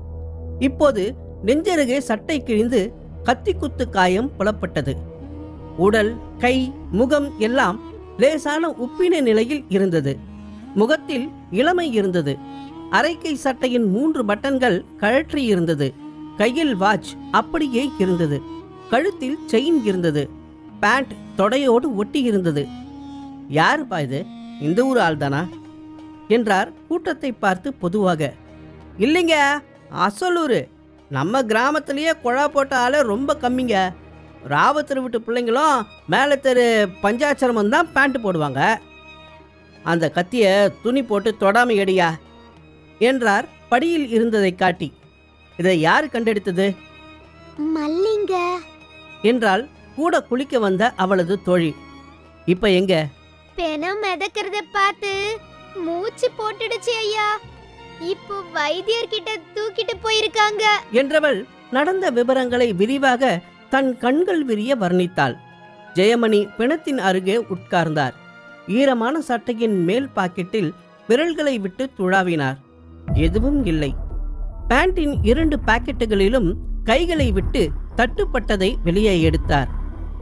இப்போது நெஞ்சருகே சட்டை கிழிந்து கத்திக்குத்து காயம் புலப்பட்டது. உடல் கை முகம் எல்லாம் லேசான உப்பின நிலையில் இருந்தது. முகத்தில் இளமை இருந்தது. அரைக்கை சட்டையின் மூன்று பட்டன்கள் கழற்றி இருந்தது. கையில் வாட்ச் அப்படியே இருந்தது. கழுத்தில் செயின் இருந்தது. பேண்ட் தொடையோடு ஒட்டி இருந்தது. யாருப்பா இது? இந்த ஊர் ஆள்தானா? என்றார் கூட்டத்தை பார்த்து பொதுவாக. இல்லைங்க அசலூர் நம்ம கிராமத்திலேயே குழா போட்ட ஆளே ரொம்ப கம்மிங்க. ராவத்தர் வீட்டு பிள்ளைங்களும் மேலே தெரு பஞ்சாச்சரமும் தான் பேண்ட் போடுவாங்க. அந்த கத்தியை துணி போட்டு தொடாம எடியா என்றார் படியில் இருந்ததை காட்டி. இதை யார் கண்டெடுத்தது? மல்லிங்க. என்றால் கூட குளிக்க வந்த அவளது தோழி. இப்ப எங்க? பெணம் மிதக்கிறத பார்த்து மூச்சு போட்டுடுச்சு ஐயா. இப்போ வைத்தியர்கிட்ட தூக்கிட்டு போயிருக்காங்க. என்றவள் நடந்த விவரங்களை விரிவாக தன் கண்கள் விரிய வர்ணித்தாள். ஜெயமணி பிணத்தின் அருகே உட்கார்ந்தார். ஈரமான சட்டையின் மேல் பாக்கெட்டில் விரல்களை விட்டு துழாவினார். எதுவும் இல்லை. பேண்டின் இரண்டு பாக்கெட்டுகளிலும் கைகளை விட்டு தட்டுப்பட்டதை வெளியே எடுத்தார்.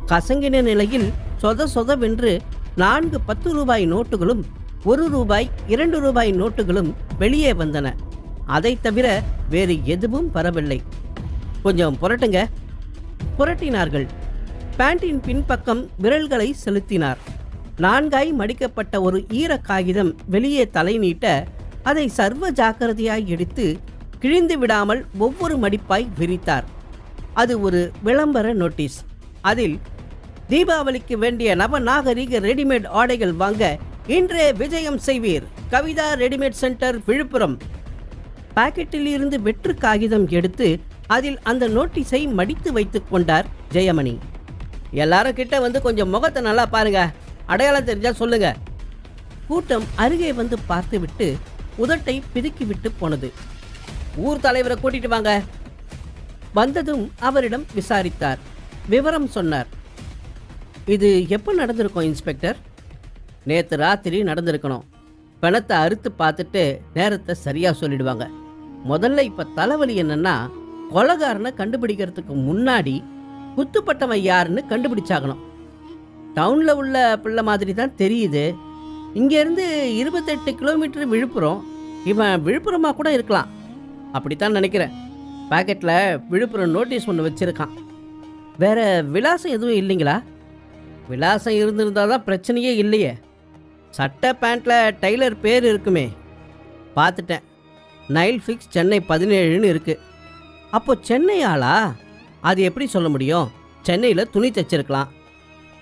கசங்கின நிலையில் சொத சொதவென்று நான்கு பத்து ரூபாய் நோட்டுகளும் ஒரு ரூபாய் இரண்டு ரூபாய் நோட்டுகளும் வெளியே வந்தன. அதைத் தவிர வேறு எதுவும் வரவில்லை. கொஞ்சம் புரட்டுங்க. புரட்டினார்கள். பேண்டின் பின்பக்கம் விரல்களை செலுத்தினார். நான்காய் மடிக்கப்பட்ட ஒரு ஈர காகிதம் வெளியே தலை நீட்ட அதை சர்வ ஜாக்கிரதையாய் எடுத்து கிழிந்து விடாமல் ஒவ்வொரு மடிப்பாய் விரித்தார். அது ஒரு விளம்பர நோட்டீஸ். அதில் தீபாவளிக்கு வேண்டிய நவநாகரிக ரெடிமேட் ஆடைகள் வாங்க இன்றே விஜயம் செய்வீர். Kavitha readymade centre Viluppuram. பாக்கெட்டில் இருந்து வெற்று காகிதம் எடுத்து அதில் அந்த நோட்டீஸை மடித்து வைத்துக் கொண்டார் ஜெயமணி. எல்லாரும் கிட்ட வந்து கொஞ்சம் முகத்தை நல்லா பாருங்க. அடையாளம் தெரிஞ்சா சொல்லுங்க. கூட்டம் அருகே வந்து பார்த்துவிட்டு உதட்டை பிதுக்கிவிட்டு போனது. ஊர் தலைவரை கூட்டிட்டு வாங்க. வந்ததும் அவரிடம் விசாரித்தார். விவரம் சொன்னார். இது எப்போ நடந்திருக்கும் இன்ஸ்பெக்டர்? நேற்று ராத்திரி நடந்திருக்கணும். பணத்தை அறுத்து பார்த்துட்டு நேரத்தை சரியாக சொல்லிடுவாங்க. முதல்ல இப்போ தலைவலி என்னென்னா கொலகாரனை கண்டுபிடிக்கிறதுக்கு முன்னாடி குத்துப்பட்டவன் யாருன்னு கண்டுபிடிச்சாகணும். டவுனில் உள்ள பிள்ளை மாதிரி தான் தெரியுது. இங்கேருந்து இருபத்தெட்டு கிலோமீட்டர் விழுப்புரம். இவன் விழுப்புரமாக கூட இருக்கலாம். அப்படித்தான் நினைக்கிறேன். பாக்கெட்டில் விழுப்புரம் நோட்டீஸ் ஒன்று வச்சுருக்கான். வேற விலாசம் எதுவும் இல்லைங்களா? விலாசம் இருந்திருந்தால் தான் பிரச்சனையே இல்லையே. சட்டை பேண்ட்டில் டைலர் பேர் இருக்குமே. பார்த்துட்டேன். நைல் ஃபிக்ஸ் சென்னை பதினேழுன்னு இருக்குது அப்போ சென்னை ஆளா அது எப்படி சொல்ல முடியும்? சென்னையில் துணி தைச்சிருக்கலாம்.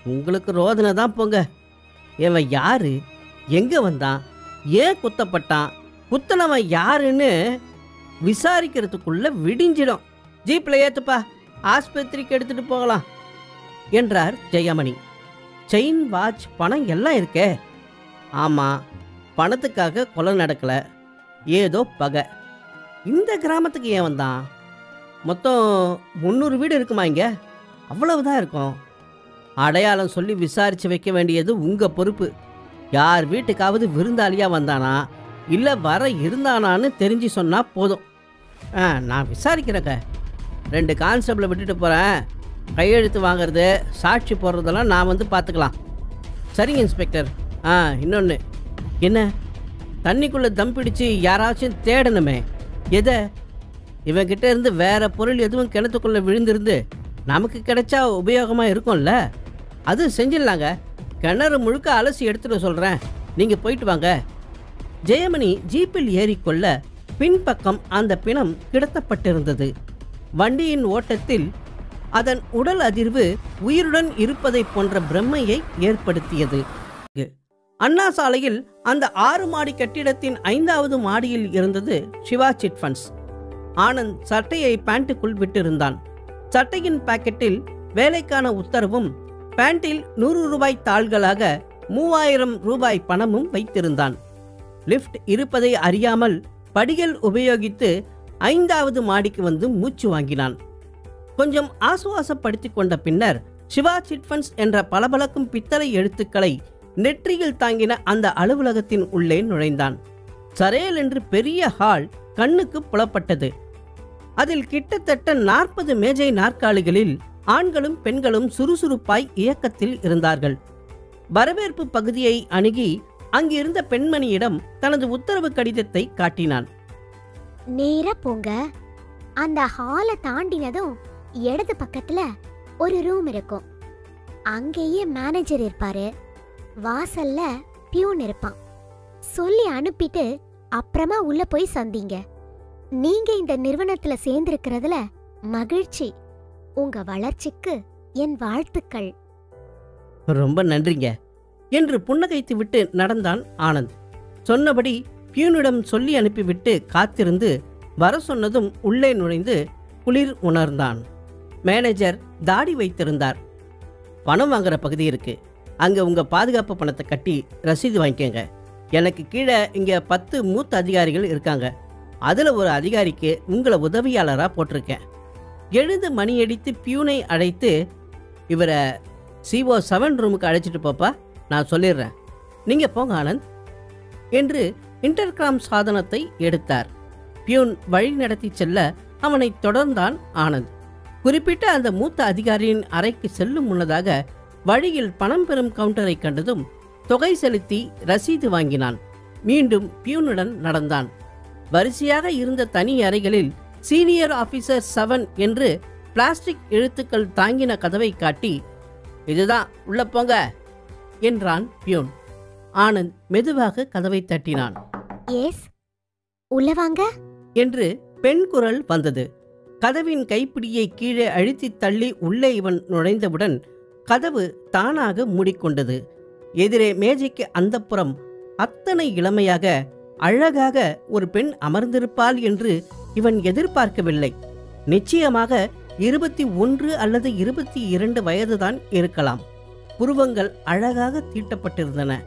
உங்களுக்கு ரோதனை தான் போங்க. இவன் யாரு? எங்கே வந்தான்? ஏன் குத்தப்பட்டான்? குத்தனவன் யாருன்னு விசாரிக்கிறதுக்குள்ள விடிஞ்சிடும். ஜீப்பில் ஏத்துப்பா. ஆஸ்பத்திரிக்கு எடுத்துட்டு போகலாம். என்றார் ஜெயமணி. செயின் வாட்ச் பணம் எல்லாம் இருக்கே. ஆமாம் பணத்துக்காக கொலை நடக்கல. ஏதோ பகை. இந்த கிராமத்துக்கு ஏன் வந்தான்? மொத்தம் முந்நூறு வீடு இருக்குமா இங்க? அவ்வளவுதான் இருக்கும். அடையாளம் சொல்லி விசாரித்து வைக்க வேண்டியது உங்கள் பொறுப்பு. யார் வீட்டுக்காவது விருந்தாளியாக வந்தானா இல்லை வர இருந்தானான்னு தெரிஞ்சு சொன்னால் போதும். ஆ நான் விசாரிக்கிறேங்க. ரெண்டு கான்ஸ்டபிளை விட்டுட்டு போகிறேன் கையெழுத்து வாங்குறது சாட்சி போடுறதெல்லாம் நான் வந்து பார்த்துக்கலாம். சரிங்க இன்ஸ்பெக்டர். ஆ இன்னொன்று என்ன? தண்ணிக்குள்ளே தம் பிடிச்சு யாராச்சும் தேடணுமே. எதை? இவங்கிட்ட இருந்து வேறு பொருள் எதுவும் கிணத்துக்குள்ளே விழுந்திருந்து நமக்கு கிடைச்சா உபயோகமாக இருக்கும்ல? அது செஞ்சிடலாங்க. கிணறு முழுக்க அலசி எடுத்துட்டு சொல்கிறேன் நீங்கள் போயிட்டு வாங்க. ஜெயமணி ஜீப்பில் ஏறிக்கொள்ள பின்பக்கம் அந்த பிணம் கிடத்தப்பட்டிருந்தது. வண்டியின் ஓட்டத்தில் அதன் உடல் அதிர்வு உயிருடன் இருப்பதைப் போன்ற பிரம்மையை ஏற்படுத்தியது. அண்ணா சாலையில் அந்த ஆறு மாடி கட்டிடத்தின் ஐந்தாவது மாடியில் இருந்தது சிவா சிட்ஃபன்ஸ் ஆனந்த் சட்டையை பேண்ட்டுக்குள் விட்டிருந்தான். சட்டையின் பாக்கெட்டில் வேலைக்கான உத்தரவும் பேண்டில் நூறு ரூபாய் தாள்களாக மூவாயிரம் ரூபாய் பணமும் வைத்திருந்தான். லிஃப்ட் இருப்பதை அறியாமல் படிகள் உபயோகித்து ஐந்தாவது மாடிக்கு வந்து மூச்சு வாங்கினான். கொஞ்சம் ஆசுவாசப்படுத்திக் கொண்ட பின்னர் சிவா சிட்பன்ஸ் என்ற பளபளக்கும் பித்தளை எழுத்துக்களை நெற்றியில் தாங்கின அந்த அலுவலகத்தின் உள்ளே நுழைந்தான். சரேல் என்று பெரிய ஹால் கண்ணுக்கு புலப்பட்டது. அதில் கிட்டத்தட்ட நாற்பது மேஜை நாற்காலிகளில் ஆண்களும் பெண்களும் சுறுசுறுப்பாய் இயக்கத்தில் இருந்தார்கள். வரவேற்பு பகுதியை அணுகி அங்கிருந்த பெண்மணியிடம் தனது உத்தரவு கடிதத்தை காட்டினான். நேர போங்க. அந்த ஹாலை தாண்டினதும் இடது பக்கத்துல ஒரு ரூம் இருக்கும். அங்கேயே மேனேஜர் இருப்பாரு. வாசல்ல பியூன் இருப்பான். சொல்லி அனுப்பிட்டு அப்புறமா உள்ள போய் சந்திங்க. நீங்க இந்த நிறுவனத்துல சேர்ந்திருக்கிறதுல மகிழ்ச்சி. உங்க வளர்ச்சிக்கு என் வாழ்த்துக்கள். ரொம்ப நன்றிங்க. என்று புன்னகைத்து விட்டு நடந்தான் ஆனந்த். சொன்னபடி பியூனிடம் சொல்லி அனுப்பிவிட்டு காத்திருந்து வர சொன்னதும் உள்ளே நுழைந்து குளிர் உணர்ந்தான். மேனேஜர் தாடி வைத்திருந்தார். பணம் வாங்குற பகுதி இருக்கு. அங்க உங்க பாதுகாப்பு பணத்தை கட்டி ரசீது வாங்கிக்கோங்க. எனக்கு கீழே இங்க பத்து மூத்த அதிகாரிகள் இருக்காங்க. அதுல ஒரு அதிகாரிக்கு உங்களை உதவியாளரா போட்டிருக்கேன். எழுந்து மணியடித்து பியூனை அழைத்து இவரை சிஓ செவன் ரூமுக்கு அழைச்சிட்டு போப்பா நான் சொல்லிடுறேன். நீங்கள் போங்க ஆனந்த். என்று இன்டர்காம் சாதனத்தை எடுத்தார். பியூன் வழி நடத்தி செல்ல அவனை தொடர்ந்தான் ஆனந்த். குறிப்பிட்ட அந்த மூத்த அதிகாரியின் அறைக்கு செல்லும் முன்னதாக வழியில் பணம் பெறும் கவுண்டரை கண்டதும் தொகை செலுத்தி ரசீது வாங்கினான். மீண்டும் பியூனுடன் நடந்தான். வரிசையாக இருந்த தனி அறைகளில் சீனியர் ஆபீசர் செவன் என்று பிளாஸ்டிக் எழுத்துக்கள் தாங்கின கதவை காட்டி இதுதான் உள்ள போங்க என்றான் பியூன். ஆனந்த் மெதுவாக கதவை தட்டினான். எஸ் உள்ள வாங்க. என்று பெண் குரல் வந்தது. கதவின் கைப்பிடியை கீழே அழுத்தித் தள்ளி உள்ளே இவன் நுழைந்தவுடன் கதவு தானாக மூடிக்கொண்டது. எதிரே மேஜைக்கு அந்தப்புறம் அத்தனை இளமையாக அழகாக ஒரு பெண் அமர்ந்திருப்பாள் என்று இவன் எதிர்பார்க்கவில்லை. நிச்சயமாக இருபத்தி ஒன்று அல்லது இருபத்தி இரண்டு வயதுதான் இருக்கலாம். புருவங்கள் அழகாக தீட்டப்பட்டிருந்தன.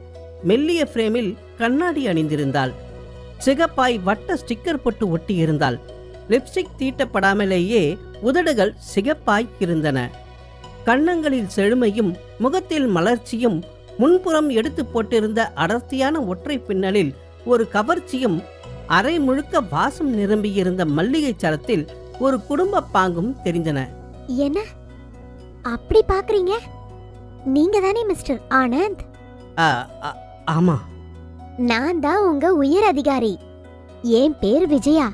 மெல்லிய பிரேமில் கண்ணாடி அணிந்திருந்தாள். சிகப்பாய் வட்ட ஸ்டிக்கர் போட்டு ஒட்டியிருந்தாள். லிப்ஸ்டிக் தீட்டப்படாமலேயே உதடுகள் சிகப்பாய் இருந்தன. கன்னங்களில் செழுமையும் முகத்தில் மலர்ச்சியும் முன்புறம் எடுத்து போட்டிருந்த அடர்த்தியான ஒற்றை பின்னலில் ஒரு கவர்ச்சியும் அரை முழுக்க வாசம் நிரம்பியிருந்த மல்லிகை சரத்தில் ஒரு குடும்ப பாங்கும் தெரிந்தன. என்ன? அப்படி பாக்குறீங்க? நீங்க தானே மிஸ்டர் ஆனந்த்? ஆமா. நான் தான் உங்க உயர் அதிகாரி. என் பேர் விஜயா.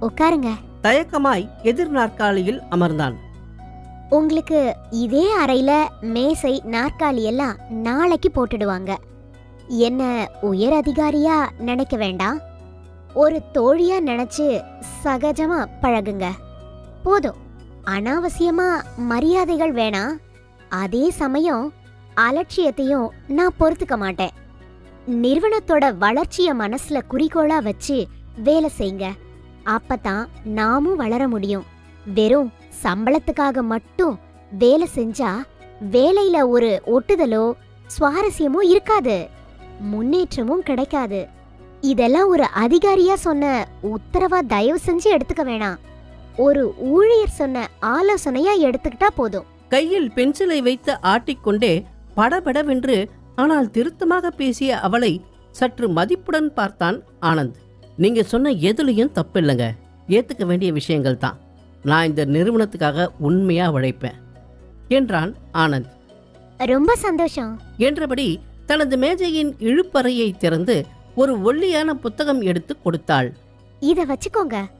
உட்காருங்க. தயக்கமாய் எதிர் நாற்காலியில் அமர்ந்தான். உங்களுக்கு இதே அறையில மேசை நாற்காலி எல்லாம் நாளைக்கு போட்டுடுவாங்க. என்ன உயர் அதிகாரியா நினைக்க வேண்டாம்? ஒரு தோழியா நினைச்சு சகஜமா பழகுங்க. போதும். அனாவசியமா மரியாதைகள் வேணாம் அதே சமயம் அலட்சியத்தையும் நான் பொறுத்துக்க மாட்டேன். நிறுவனத்தோட வளர்ச்சிய மனசுல குறிக்கோளா வச்சு வேலை செய்யுங்க. அப்பதான் நாமும் வளர முடியும். வெறும் சம்பளத்துக்காக மட்டும் வேலை செஞ்சா வேலையில ஒரு ஒட்டுதலோ சுவாரஸ்யமோ இருக்காது. முன்னேற்றமும் கிடைக்காது. இதெல்லாம் ஒரு அதிகாரியா சொன்ன உத்தரவா தயவு செஞ்சு எடுத்துக்க வேணாம். ஒரு ஊழியர் சொன்ன ஆலோசனையா எடுத்துக்கிட்டா போதும். கையில் பென்சிலை வைத்து ஆட்டிக்கொண்டே படபடவென்று ஆனால் திருத்தமாக பேசிய அவளை சற்று மதிப்புடன் பார்த்தான் ஆனந்த். நீங்க சொன்ன எதுலயும் தப்பில்லைங்க. ஏத்துக்க வேண்டிய விஷயங்கள் தான். நான் இந்த நிறுவனத்துக்காக உண்மையா உழைப்பேன் என்றான் ஆனந்த். ரொம்ப சந்தோஷம். என்றபடி தனது மேஜையின் இழுப்பறையை திறந்து ஒரு ஒல்லியான புத்தகம் எடுத்து கொடுத்தாள். இத வச்சுக்கோங்க.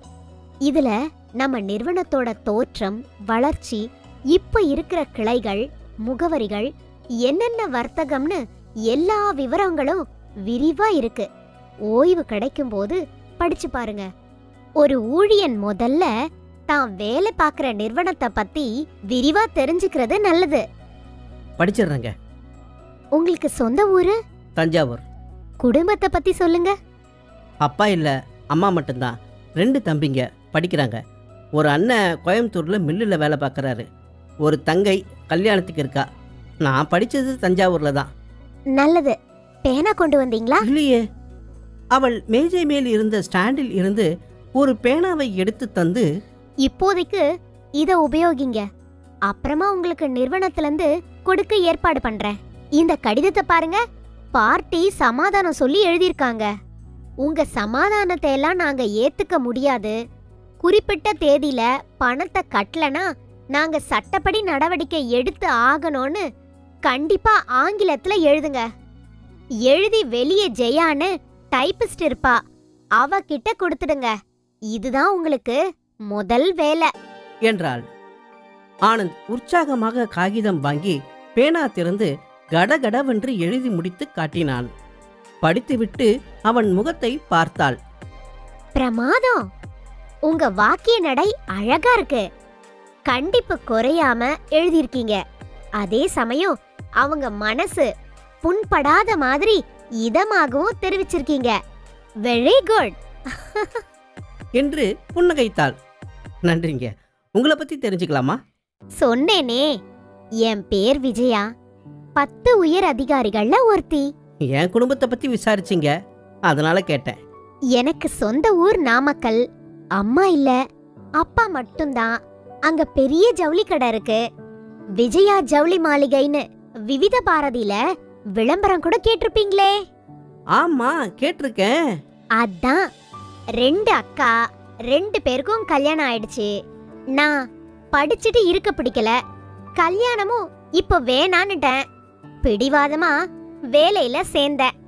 இதுல நம்ம நிறுவனத்தோட தோற்றம் வளர்ச்சி இப்ப இருக்கிற கிளைகள் முகவரிகள் என்னென்ன வர்த்தகம்னு எல்லா விவரங்களும் விரிவா இருக்கு. ஓய்வு கிடைக்கும் போது படிச்சு பாருங்க. ஒரு ஊழியன் முதல்ல தான் வேலை பார்க்குற நிறுவனத்தை பத்தி விரிவா தெரிஞ்சுக்கிறது நல்லது. படிச்சிடுறேங்க. உங்களுக்கு சொந்த ஊரு? தஞ்சாவூர். குடும்பத்தை பத்தி சொல்லுங்க. அப்பா இல்லை அம்மா மட்டும்தான். ரெண்டு தம்பிங்க படிக்கிறாங்க. ஒரு அண்ணன் கோயம்புத்தூரில் மில்லில் வேலை பார்க்குறாரு. ஒரு தங்கை கல்யாணத்துக்கு இருக்கா. நான் படித்தது தஞ்சாவூரில் தான். நல்லது. பேனா கொண்டு வந்தீங்களா? இல்லையே. அவள் மேஜை மேல் இருந்த ஸ்டாண்டில் இருந்து ஒரு பேனாவை எடுத்து தந்து இப்போதைக்கு இத உபயோகிங்க. அப்புறமா உங்களுக்கு நிறுவனத்துல இருந்து கொடுக்க ஏற்பாடு பண்றேன். இந்த கடிதத்தை பாருங்க. பார்ட்டி சமாதானம் சொல்லி எழுதியிருக்காங்க. உங்க சமாதானத்தை எல்லாம் நாங்க ஏத்துக்க முடியாது. குறிப்பிட்ட தேதியில பணத்தை கட்டலனா நாங்க சட்டப்படி நடவடிக்கை எடுத்து ஆகணும்னு கண்டிப்பா ஆங்கிலத்துல எழுதுங்க. எழுதி வெளியே ஜெயான்னு டைப்பிஸ்ட் இருப்பா. அவ கிட்ட கொடுத்துடுங்க. இதுதான் உங்களுக்கு முதல் வேலை. என்றாள். ஆனந்த் உற்சாகமாக காகிதம் வாங்கி பேனா திறந்து கடகடவென்று எழுதி முடித்து காட்டினான். படித்துவிட்டு அவன் முகத்தை பார்த்தாள். பிரமாதம்! உங்க வாக்கிய நடை அழகா இருக்கு. கண்டிப்பு குறையாம எழுதியிருக்கீங்க. அதே சமயம் அவங்க மனசு புண்படாத மாதிரி இதமாகவும் தெரிவிச்சிருக்கீங்க. வெரி குட் என்று புன்னகைத்தாள். நன்றிங்க. உங்களை பத்தி தெரிஞ்சுக்கலாமா? சொன்னேனே. என் பேர் விஜயா. பத்து உயர் அதிகாரிகள்ல ஒருத்தி. என் குடும்பத்தை பத்தி விசாரிச்சீங்க. அதனால கேட்டேன். எனக்கு சொந்த ஊர் நாமக்கல். அம்மா இல்ல அப்பா மட்டும்தான். அங்க பெரிய ஜவுளி கடை இருக்கு. விஜயா ஜவுளி மாளிகைன்னு விவித பாரதியில விளம்பரம் கூட கேட்டிருப்பீங்களே. ஆமா கேட்டிருக்கேன். அதான் ரெண்டு அக்கா ரெண்டு பேருக்கும் கல்யாணம் ஆயிடுச்சு. நான் படிச்சுட்டு இருக்க பிடிக்கல. கல்யாணமும் இப்போ வேணான்னுட்டேன். பிடிவாதமா வேலையில சேர்ந்தேன்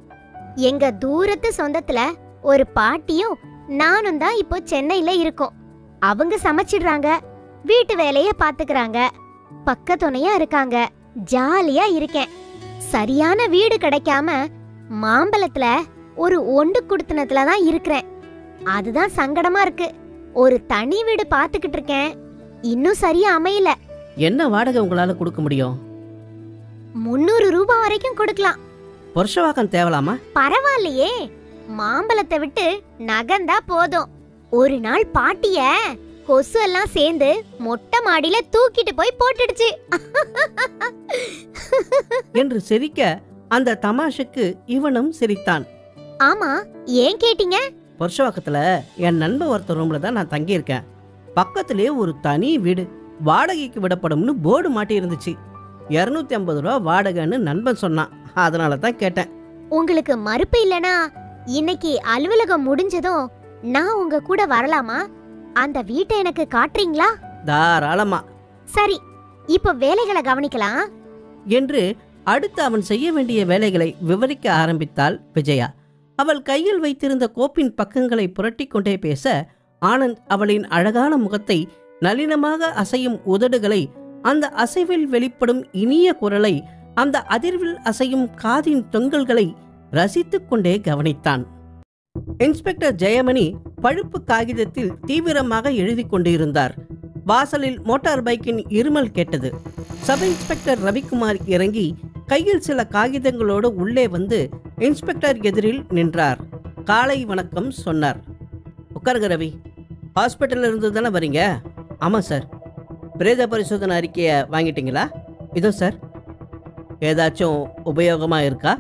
எங்க தூரத்து சொந்தத்துல ஒரு பாட்டியும் நானும் தான் இப்போ சென்னையில இருக்கோம். அவங்க சமைச்சிடுறாங்க வீட்டு வேலைய பாத்துக்கிறாங்க. பக்கத்துணையா இருக்காங்க ஜாலியா இருக்கேன். சரியான வீடு கிடைக்காம மாம்பழத்துல ஒரு ஒண்டு குடுத்தனத்துல தான் இருக்கிறேன். அதுதான் சங்கடமா இருக்கு. ஒரு தனி வீடு பாத்துக்கிட்டு இருக்கேன். இன்னும் சரியா அமையல. என்ன வாடகை உங்களால கொடுக்க முடியும்? முந்நூறு ரூபாய் வரைக்கும் கொடுக்கலாம். வருஷவாக்கம் தேவலாமா? பரவாயில்லையே. மாம்பழத்தை விட்டு நகந்தா போதும். ஒரு நாள் பாட்டிய கொசு எல்லாம் சேர்ந்து மொட்டை மாடியில தூக்கிட்டு போய் போட்டுடுச்சு. என்று சிரிக்க அந்த தமாஷுக்கு இவனும் சிரித்தான். ஆமா ஏன் கேட்டீங்க? வருஷவாக்கத்துல என் நண்பன் ஒருத்தர் ரூம்ல தான் நான் தங்கியிருக்கேன். பக்கத்திலே ஒரு தனி வீடு வாடகைக்கு விடப்படும்னு போர்டு மாட்டி இருந்துச்சு இரநூத்தி ஐம்பது ரூபா வாடகைன்னு நண்பன் சொன்னான். அதனால தான் கேட்டேன். உங்களுக்கு மறுப்பு இல்லனா இன்னைக்கு அலுவலகம் முடிஞ்சதும் நான் உங்க கூட வரலாமா? அந்த வீட்டை எனக்கு காட்டுறீங்களா? தாராளமா. சரி இப்ப வேலைகளை கவனிக்கலாம். என்று அடுத்து அவன் செய்ய வேண்டிய வேலைகளை விவரிக்க ஆரம்பித்தாள் விஜயா. அவள் கையில் வைத்திருந்த கோப்பின் பக்கங்களை புரட்டிக் கொண்டே பேச ஆனந்த் அவளின் அழகான முகத்தை நளினமாக அசையும் உதடுகளை அந்த அசைவில் வெளிப்படும் இனிய குரலை அந்த அதிர்வில் அசையும் காதின் தொங்கல்களை ரசித்துக் கொண்டே கவனித்தான். இன்ஸ்பெக்டர் ஜெயமணி பழுப்பு காகிதத்தில் தீவிரமாக எழுதி கொண்டிருந்தார். வாசலில் மோட்டார் பைக்கின் இருமல் கேட்டது. சப் இன்ஸ்பெக்டர் ரவிக்குமார் இறங்கி கையில் சில காகிதங்களோடு உள்ளே வந்து இன்ஸ்பெக்டர் எதிரில் நின்றார். காலை வணக்கம் சொன்னார். உட்காருங்க ரவி. ஹாஸ்பிட்டலில் இருந்து தானே வரீங்க? ஆமாம் சார். பிரேத பரிசோதனை அறிக்கையை வாங்கிட்டீங்களா? இதோ சார் ஏதாச்சும் உபயோகமாக இருக்கா?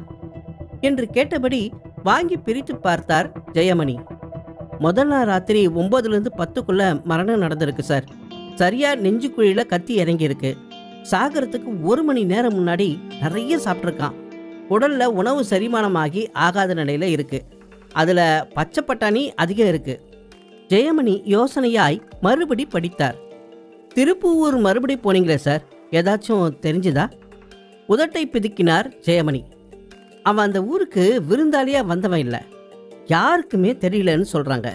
என்று கேட்டபடி வாங்கி பிரித்து பார்த்தார் ஜெயமணி. முதல் நாள் ராத்திரி ஒன்பதுலேருந்து பத்துக்குள்ள மரணம் நடந்திருக்கு சார் சரியாக நெஞ்சுக்குழியில் கத்தி இறங்கியிருக்கு. சாகரத்துக்கு ஒரு மணி நேரம் முன்னாடி நிறைய சாப்பிட்ருக்கான் உடலில் உணவு செரிமானமாகி ஆகாத நிலையில் இருக்கு. அதில் பச்சை பட்டாணி அதிகம் இருக்கு. ஜெயமணி யோசனையாய் மறுபடி படித்தார். திருப்பூர் மறுபடி போனீங்களே சார்? ஏதாச்சும் தெரிஞ்சுதா? உதட்டை பிதுக்கினார் ஜெயமணி. அவன் அந்த ஊருக்கு விருந்தாளியாக வந்தவன் இல்லை. யாருக்குமே தெரியலன்னு சொல்கிறாங்க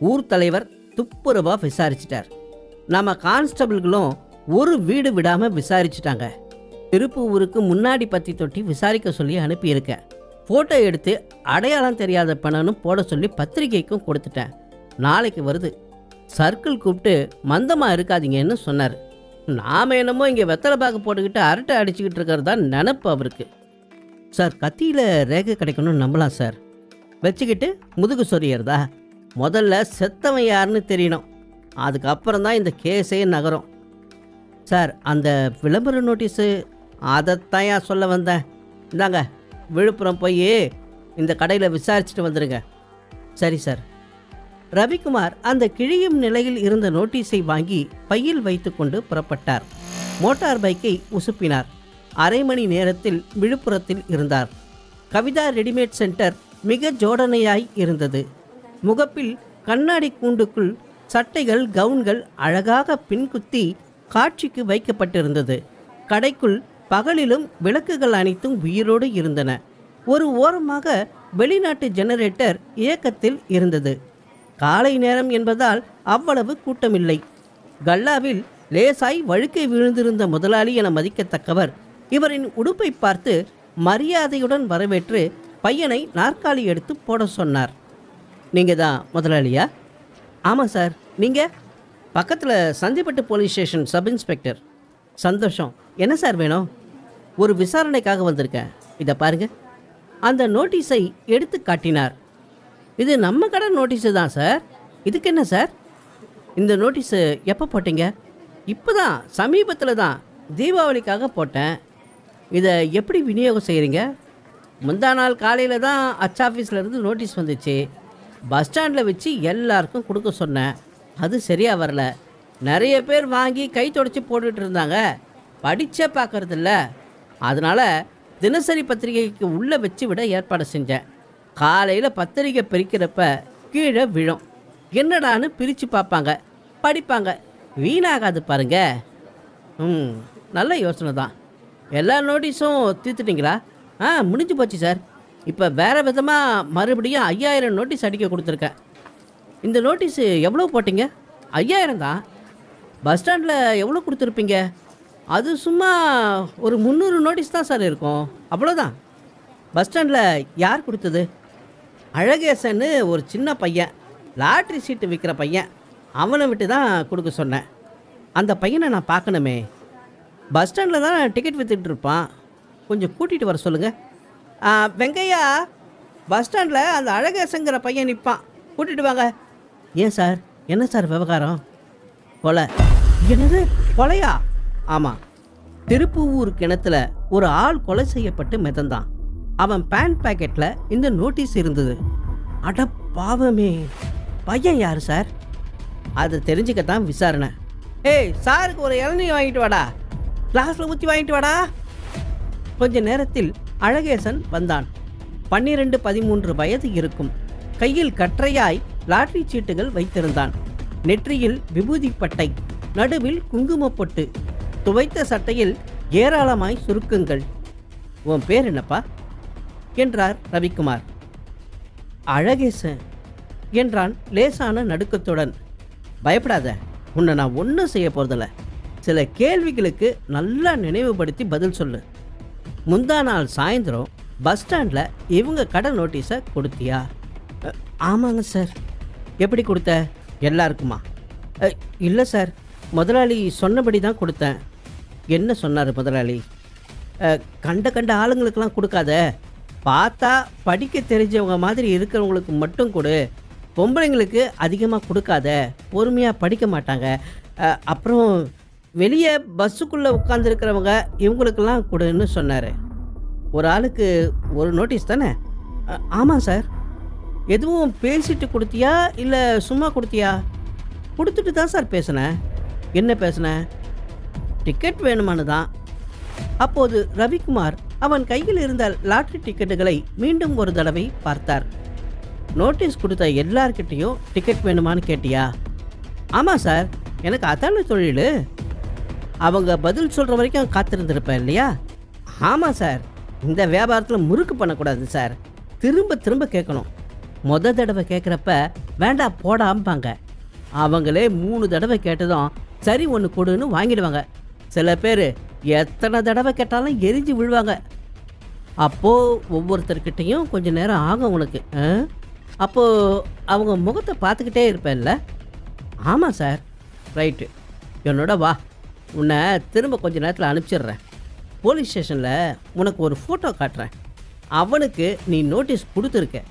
ஊர் தலைவர் துப்புரவாக விசாரிச்சிட்டார். நம்ம கான்ஸ்டபிள்களும் ஒரு வீடு விடாமல் விசாரிச்சிட்டாங்க. திருப்பூருக்கு முன்னாடி பற்றி தொட்டி விசாரிக்க சொல்லி அனுப்பியிருக்கேன் ஃபோட்டோ எடுத்து அடையாளம் தெரியாத பணம்னு போட சொல்லி பத்திரிகைக்கும் கொடுத்துட்டேன். நாளைக்கு வருது. சர்க்கிள் கூப்பிட்டு மந்தமாக இருக்காதீங்கன்னு சொன்னார். நாம் என்னமோ இங்கே வெத்தலை பாக்கு போட்டுக்கிட்டு அரட்டை அடிச்சுக்கிட்டு இருக்கிறது தான் நினப்பு அவருக்கு. சார் கத்தியில் ரேகை கிடைக்கணும்னு நம்பலாம் சார். வச்சுக்கிட்டு முதுகு சொரியறதா? முதல்ல செத்தவன் யாருன்னு தெரியணும். அதுக்கப்புறம் தான் இந்த கேஸே நகரும். சார் அந்த விளம்பர நோட்டீஸு அதைத்தான் ஏன் சொல்ல வந்தேன். இந்தாங்க விழுப்புரம் போய் இந்த கடையில் விசாரிச்சுட்டு வந்துடுங்க சரி சார். ரவிக்குமார் அந்த கிழியும் நிலையில் இருந்த நோட்டீஸை வாங்கி பையில் வைத்துக்கொண்டு புறப்பட்டார். மோட்டார் பைக்கை உசுப்பினார். அரை மணி நேரத்தில் விழுப்புரத்தில் இருந்தார். கவிதா ரெடிமேட் சென்டர் மிக ஜோடனையாய் இருந்தது. முகப்பில் கண்ணாடி கூண்டுக்குள் சட்டைகள் கவுன்கள் அழகாக பின்குத்தி காட்சிக்கு வைக்கப்பட்டிருந்தது. கடைக்குள் பகலிலும் விளக்குகள் அனைத்தும் உயிரோடு இருந்தன. ஒரு ஓரமாக வெளிநாட்டு ஜெனரேட்டர் இயக்கத்தில் இருந்தது. காலை நேரம் என்பதால் அவ்வளவு கூட்டமில்லை. கல்லாவில் லேசாய் வழுக்கை விழுந்திருந்த முதலாளி என மதிக்கத்தக்கவர். இவரின் உடுப்பை பார்த்து மரியாதையுடன் வரவேற்று பையனை நாற்காலி எடுத்து போட சொன்னார். நீங்கள் தான் முதலாளியா? ஆமாம் சார். நீங்கள் பக்கத்தில் Sandhipattu police station sub inspector. சந்தோஷம். என்ன சார் வேணும்? ஒரு விசாரணைக்காக வந்திருக்கேன். இதை பாருங்க. அந்த நோட்டீஸை எடுத்து காட்டினார். இது நம்ம கடை நோட்டீஸு தான் சார் இதுக்கு என்ன சார் இந்த நோட்டீஸு எப்போ போட்டீங்க? இப்போ தான் சமீபத்தில் தான் தீபாவளிக்காக போட்டேன். இதை எப்படி விநியோகம் செய்கிறீங்க முந்தா நாள் காலையில் தான் அச் ஆஃபீஸ்லேருந்து நோட்டீஸ் வந்துச்சு. பஸ் ஸ்டாண்டில் வச்சு எல்லாருக்கும் கொடுக்க சொன்னேன். அது சரியாக வரல. நிறைய பேர் வாங்கி கை தொடச்சி போட்டுட்டு இருந்தாங்க. படித்தே பார்க்குறதில்ல. அதனால் தினசரி பத்திரிகைக்கு உள்ளே வச்சு விட ஏற்பாடு செஞ்சேன். காலையில் பத்திரிக்கை பிரிக்கிறப்ப கீழே விழும். என்னடான்னு பிரித்து பார்ப்பாங்க. படிப்பாங்க. வீணாகாது பாருங்க. ம் நல்ல யோசனை தான். எல்லா நோட்டீஸும் தீர்த்துட்டீங்களா? ஆ முடிஞ்சு போச்சு சார். இப்போ வேறு விதமாக மறுபடியும் ஐயாயிரம் நோட்டீஸ் அடிக்க கொடுத்துருக்கேன். இந்த நோட்டீஸு எவ்வளோ போட்டிங்க? ஐயாயிரம் தான். பஸ் ஸ்டாண்டில் எவ்வளோ கொடுத்துருப்பீங்க? அது சும்மா ஒரு முந்நூறு நோட்டீஸ் தான் சார் இருக்கும். அவ்வளோதான் பஸ் ஸ்டாண்டில் யார் கொடுத்தது? அழகேசன்னு ஒரு சின்ன பையன் லாட்ரி சீட்டு விற்கிற பையன் அவனை விட்டு தான் கொடுக்க சொன்னேன். அந்த பையனை நான் பார்க்கணுமே. பஸ் ஸ்டாண்டில் தான் டிக்கெட் வித்துட்டு இருப்பான். கொஞ்சம் கூட்டிகிட்டு வர சொல்லுங்கள் வெங்கையா பஸ் ஸ்டாண்டில் அந்த அழகேசங்கிற பையன் நிற்பான் கூட்டிகிட்டு வாங்க. ஏன் சார்? என்ன சார் விவகாரம்? கொலை. என்னது? கொலையா? ஆமாம் திருப்பூர் கிணத்துல ஒரு ஆள் கொலை செய்யப்பட்டு மிதந்தான். அவன் பேண்ட் பாக்கெட்டில் இந்த நோட்டீஸ் இருந்தது. அட பாவமே. பையன் யார் சார் அதை தெரிஞ்சுக்கத்தான் விசாரணை. ஏய் சாருக்கு ஒரு இளநீ வாங்கிட்டு வாடா. கிளாஸில் ஊற்றி வாங்கிட்டு வாடா. கொஞ்ச நேரத்தில் அழகேசன் வந்தான். பன்னிரண்டு பதிமூன்று வயது இருக்கும். கையில் கற்றையாய் லாட்ரி சீட்டுகள் வைத்திருந்தான். நெற்றியில் விபூதி பட்டை நடுவில் குங்குமப்பொட்டு துவைத்த சட்டையில் ஏராளமாய் சுருக்கங்கள். உன் பேர் என்னப்பா? என்றார் ரவிக்குமார். அழகேசன் என்றான் லேசான நடுக்கத்துடன். பயப்படாத உன்னை நான் ஒன்றும் செய்ய போகிறதில்ல சில கேள்விகளுக்கு நல்லா நினைவுபடுத்தி பதில் சொல்லு. முந்தா நாள் சாயந்தரம் பஸ் ஸ்டாண்டில் இவங்க கடை நோட்டீஸை கொடுத்தியா? ஆமாங்க சார். எப்படி கொடுத்த? எல்லாருக்குமா. இல்லை சார். முதலாளி சொன்னபடி தான் கொடுத்தேன். என்ன சொன்னார் முதலாளி? கண்ட கண்ட ஆளுங்களுக்கெல்லாம் கொடுக்காத. பார்த்தா படிக்க தெரிஞ்சவங்க மாதிரி இருக்கிறவங்களுக்கு மட்டும் கொடு. பொம்பளைங்களுக்கு அதிகமாக கொடுக்காத. பொறுமையாக படிக்க மாட்டாங்க. அப்புறம் வெளியே பஸ்ஸுக்குள்ளே உட்காந்துருக்கிறவங்க இவங்களுக்கெல்லாம் கொடுன்னு சொன்னார். ஒரு ஆளுக்கு ஒரு நோட்டீஸ் தானே? ஆமாம் சார். எதுவும் பேசிட்டு கொடுத்தியா? இல்லை சும்மா கொடுத்தியா? கொடுத்துட்டு தான் சார் பேசினேன். என்ன பேசினேன்? டிக்கெட் வேணுமானு தான். அப்போது ரவிக்குமார் அவன் கையில் இருந்த லாட்ரி டிக்கெட்டுகளை மீண்டும் ஒரு தடவை பார்த்தார். நோட்டீஸ் கொடுத்த எல்லார்கிட்டேயும் டிக்கெட் வேணுமான்னு கேட்டியா? ஆமாம் சார். எனக்கு அதான தொழில். அவங்க பதில் சொல்கிற வரைக்கும் காத்திருந்திருப்பேன் இல்லையா? ஆமாம் சார். இந்த வியாபாரத்தில் முறுக்கு பண்ணக்கூடாது சார். திரும்ப திரும்ப கேட்கணும். முத தடவை கேட்குறப்ப வேண்டாம் போடாம்பாங்க. அவங்களே மூணு தடவை கேட்டதும் சரி ஒன்று கொடுன்னு வாங்கிடுவாங்க. சில பேர் எத்தனை தடவை கேட்டாலும் எரிஞ்சு விழுவாங்க. அப்போது ஒவ்வொருத்தர்கிட்டையும் கொஞ்சம் நேரம் ஆகும் உனக்கு ஆ? அப்போது அவங்க முகத்தை பார்த்துக்கிட்டே இருப்பேன்ல. ஆமாம் சார். ரைட்டு. என்னோட வா. உன்னை திரும்ப கொஞ்ச நேரத்தில் அனுப்பிச்சிடுறேன். போலீஸ் ஸ்டேஷனில் உனக்கு ஒரு ஃபோட்டோ காட்டுறேன். அவனுக்கு நீ நோட்டீஸ் கொடுத்துருக்க.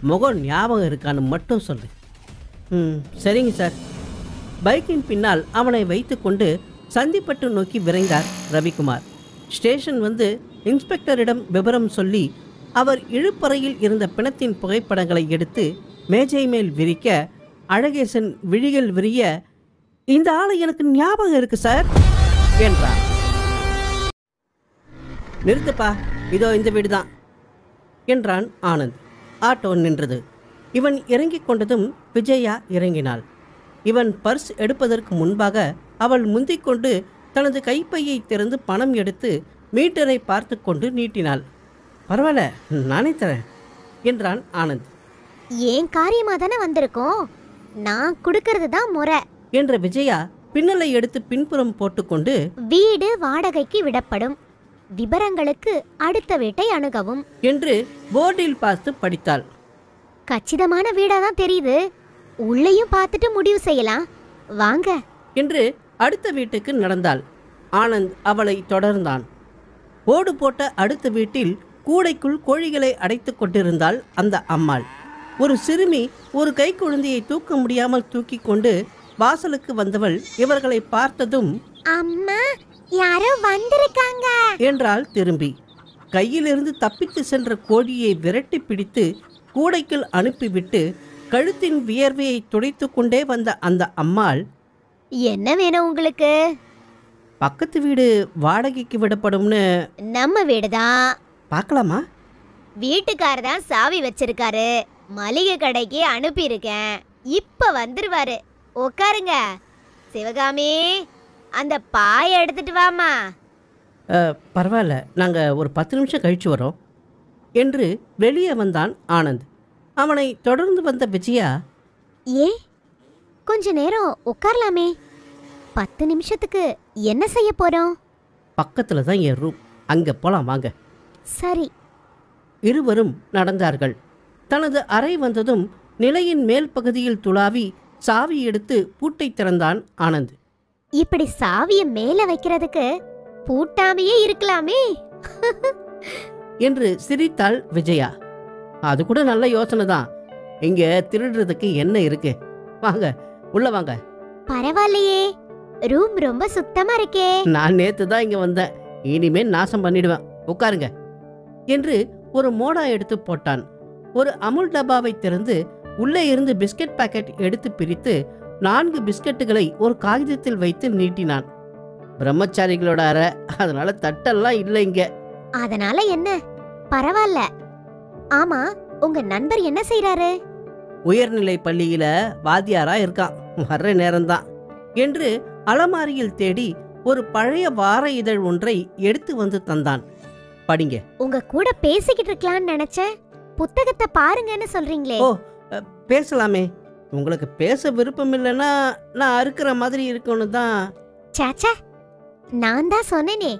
முகம் ஞாபகம் இருக்கான்னு மட்டும் சொல்லு. ம் சரிங்க சார். பைக்கின் பின்னால் அவனை வைத்துக்கொண்டு சந்திப்பட்டு நோக்கி விரைந்தார் ரவிக்குமார். ஸ்டேஷன் வந்து இன்ஸ்பெக்டரிடம் விவரம் சொல்லி அவர் இழுப்பறையில் இருந்த பிணத்தின் புகைப்படங்களை எடுத்து மேஜை மேல் விரிக்க அழகேசன் விழிகள் விரிய இந்த ஆளை எனக்கு ஞாபகம் இருக்கு சார் என்றார். நிறுத்துப்பா இதோ இந்த வீடு தான் என்றான் ஆனந்த். ஆட்டோ நின்றது. இவன் இறங்கிக் கொண்டதும் விஜயா இறங்கினாள். இவன் பர்ஸ் எடுப்பதற்கு முன்பாக அவள் முந்திக் கொண்டு தனது கைப்பையை திறந்து பணம் எடுத்து மீட்டரை பார்த்து கொண்டு நீட்டினாள். பரவாயில்ல நானே தரேன் என்றான் ஆனந்த். ஏன் காரியமா தானே வந்திருக்கோம்? நான் கொடுக்கறது தான் முறை என்ற விஜயா பின்னலை எடுத்து பின்புறம் போட்டுக்கொண்டு வீடு வாடகைக்கு விடப்படும். விவரங்களுக்கு அடுத்த வீட்டை அணுகவும் என்று போர்டில் பார்த்து படித்தாள். கச்சிதமான வீடா தான் தெரியுது. உள்ளேயும் பார்த்துட்டு முடிவு செய்யலாம். வாங்க. என்று அடுத்த வீட்டுக்கு நடந்தாள். ஆனந்த் அவளை தொடர்ந்தான். ஓடு போட்ட அடுத்த வீட்டில் கூடைக்குள் கோழிகளை அடைத்துக் கொண்டிருந்தாள் அந்த அம்மாள். ஒரு சிறுமி ஒரு கைக்குழந்தையை தூக்க முடியாமல் தூக்கி கொண்டு வாசலுக்கு வந்தவள் இவர்களை பார்த்ததும் அம்மா யாரோ வந்திருக்காங்க. என்றாள் திரும்பி. கையிலிருந்து தப்பித்து சென்ற கோழியை விரட்டி பிடித்து கூடைக்குள் அனுப்பிவிட்டு கழுத்தின் வியர்வையை துடைத்து கொண்டே வந்த அந்த அம்மாள் என்ன வேணும் உங்களுக்கு? பக்கத்து வீடு வாடகைக்கு விடப்படும்னு. நம்ம வீடுதான் பார்க்கலாமா? வீட்டுக்காரர் தான் சாவி வச்சிருக்காரு. மளிகை கடைக்கு அனுப்பியிருக்கேன். இப்ப வந்துருவாரு. உட்காருங்க சிவகாமி அந்த பாய எடுத்துட்டு வாமா பரவாயில்ல. நாங்கள் ஒரு பத்து நிமிஷம் கழிச்சு வரோம். என்று வெளியே வந்தான் ஆனந்த். அவனை தொடர்ந்து வந்த விஜயா ஏ கொஞ்ச நேரம் உட்காரலாமே. பத்து நிமிஷத்துக்கு என்ன செய்ய போறோம்? பக்கத்தில் தான் என் ரூம் அங்கே போகலாம் வாங்க. சரி. இருவரும் நடந்தார்கள். தனது அறை வந்ததும் நிலையின் மேல் பகுதியில் துளாவி சாவி எடுத்து பூட்டை திறந்தான் ஆனந்த். இப்படி சாவிய மேல வைக்கிறதுக்கு பூட்டாமையே இருக்கலாமே. என்று சிரித்தாள் விஜயா. அது கூட நல்ல யோசனை தான். இங்கே திருடுறதுக்கு என்ன இருக்கு? வாங்க உள்ள வாங்க. பரவாயில்லையே. ரூம் ரொம்ப சுத்தமா இருக்கே. நான் நேத்து தான் இங்க வந்தேன். இனிமே நாசம் பண்ணிடுவேன். உட்காருங்க. என்று ஒரு மோடா எடுத்து போட்டான். ஒரு அமுல் டப்பாவை திறந்து உள்ளே இருந்து பிஸ்கட் பாக்கெட் எடுத்து பிரித்து நான்கு பிஸ்கட்டுகளை ஒரு காகிதத்தில் வைத்து நீட்டினான். பிரம்மச்சாரிகளோட அறை. அதனால தட்டெல்லாம் இல்லை இங்க. அதனால என்ன? பரவாயில்ல. ஆமா உங்க நண்பர் என்ன செய்றாரு? உயர்நிலை பள்ளியில வாத்தியாரா இருக்கான். வர்ற நேரம்தான். என்று அலமாரியில் தேடி ஒரு பழைய வார இதழ் ஒன்றை எடுத்து வந்து தந்தான். படிங்க. உங்க கூட பேசிக்கிட்டு இருக்கலாம்னு நினைச்சேன் புத்தகத்தை பாருங்கன்னு சொல்றீங்களே. ஓ பேசலாமே. உங்களுக்கு பேச விருப்பம் இல்லைன்னா நான் அறுக்கிற மாதிரி இருக்கணும் தான். சேச்சே நான் தான் சொன்னேனே.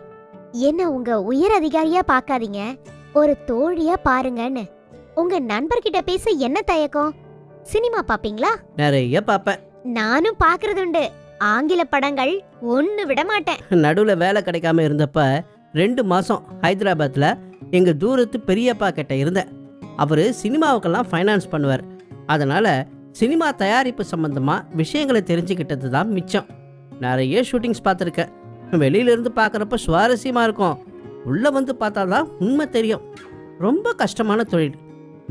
என்ன உங்க உயர் அதிகாரியா பார்க்காதீங்க ஒரு தோழியா பாருங்கன்னு. உங்க நண்பர்கிட்ட பேச என்ன தயக்கம்? சினிமா பாப்பீங்களா? நிறைய பார்ப்பேன் நானும் பாக்குறதுண்டு. ஆங்கில படங்கள் ஒன்னு விட மாட்டேன். நடுவில் வேலை கிடைக்காம இருந்தப்ப ரெண்டு மாதம் ஹைதராபாத்தில் எங்கள் தூரத்து பெரியப்பா கிட்ட இருந்தேன். அவர் சினிமாவுக்கெல்லாம் ஃபைனான்ஸ் பண்ணுவார். அதனால் சினிமா தயாரிப்பு சம்மந்தமாக விஷயங்களை தெரிஞ்சுக்கிட்டது தான் மிச்சம். நிறைய ஷூட்டிங்ஸ் பார்த்துருக்கேன். வெளியிலேருந்து பார்க்குறப்ப சுவாரஸ்யமாக இருக்கும். உள்ளே வந்து பார்த்தா தான் உண்மை தெரியும். ரொம்ப கஷ்டமான தொழில்.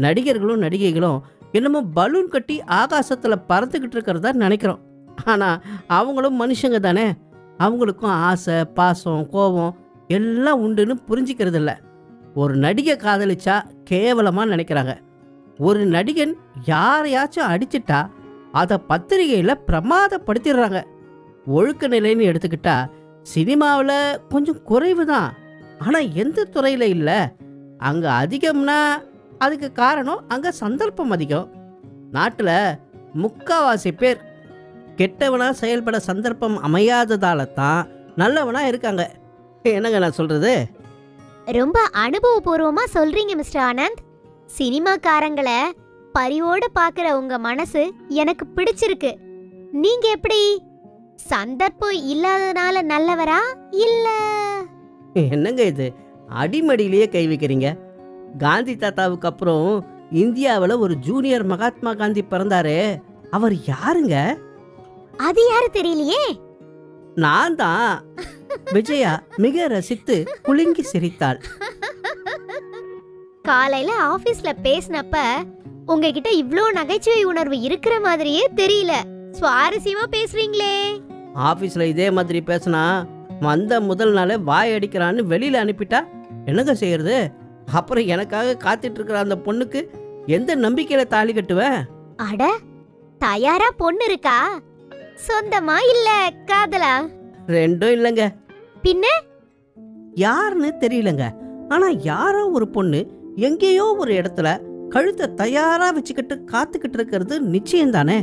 நடிகர்களும் நடிகைகளும் என்னமோ பலூன் கட்டி ஆகாசத்தில் பறந்துக்கிட்டு இருக்கிறதா நினைக்கிறோம். ஆனால் அவங்களும் மனுஷங்க தானே. அவங்களுக்கும் ஆசை பாசம் கோபம் எல்லாம் உண்டுன்னு புரிஞ்சிக்கிறது இல்லை ஒரு நடிகை காதலிச்சா கேவலமாக நினைக்கிறாங்க. ஒரு நடிகன் யாரையாச்சும் அடிச்சிட்டா அதை பத்திரிகையில் பிரமாதப்படுத்திடுறாங்க. ஒழுக்க நிலைன்னு எடுத்துக்கிட்டா சினிமாவில் கொஞ்சம் குறைவு தான் ஆனால் எந்த துறையில் இல்லை. அங்கே அதிகம்னா அதுக்கு காரணம் அங்கே சந்தர்ப்பம் அதிகம். நாட்டில் முக்காவாசி பேர் கெட்டவனாக செயல்பட சந்தர்ப்பம் அமையாததால தான் நல்லவனாக இருக்காங்க. என்னங்க நான் சொல்கிறது ரொம்ப அனுபவபூர்வமாக சொல்கிறீங்க மிஸ்டர் ஆனந்த். சினிமாக்காரங்களை பரிவோடு பார்க்குற உங்கள் மனசு எனக்கு பிடிச்சிருக்கு. நீங்கள் எப்படி? சந்தர்ப்பம் இல்லாதனால நல்லவரா? இல்லை. என்னங்க இது? அடிமடியிலேயே கை வைக்கிறீங்க. காந்தி தாத்தாவுக்கு அப்புறம் இந்தியாவில் ஒரு ஜூனியர் மகாத்மா காந்தி பிறந்தாரே. அவர் யாருங்க? அது யாரு தெரியலையே? நான் தான். விஜயா மிக ரசித்து குலுங்கி சிரித்தாள். காலையில ஆபீஸ்ல பேசினப்ப உங்ககிட்ட இவ்ளோ நகைச்சுவை உணர்வு இருக்கிற மாதிரியே தெரியல. சுவாரஸ்யமா பேசுறீங்களே. ஆஃபீஸில் இதே மாதிரி பேசினா வந்த முதல் நாளே வாய் அடிக்கிறான்னு வெளியில் அனுப்பிட்டா என்னங்க செய்யறது? அப்புறம் எனக்காக காத்துட்டு இருக்கிற அந்த பொண்ணுக்கு எந்த நம்பிக்கையில் தாலி கட்டுவேன் அட தயாரா பொண்ணு இருக்கா? சொந்தமா இல்ல காதலா? ரெண்டும் இல்லைங்க. பின்ன? யாருன்னு தெரியலங்க. ஆனா யாரோ ஒரு பொண்ணு எங்கேயோ ஒரு இடத்துல கழுத்தை தயாரா வச்சுக்கிட்டு காத்துக்கிட்டு இருக்கிறது நிச்சயம் தானே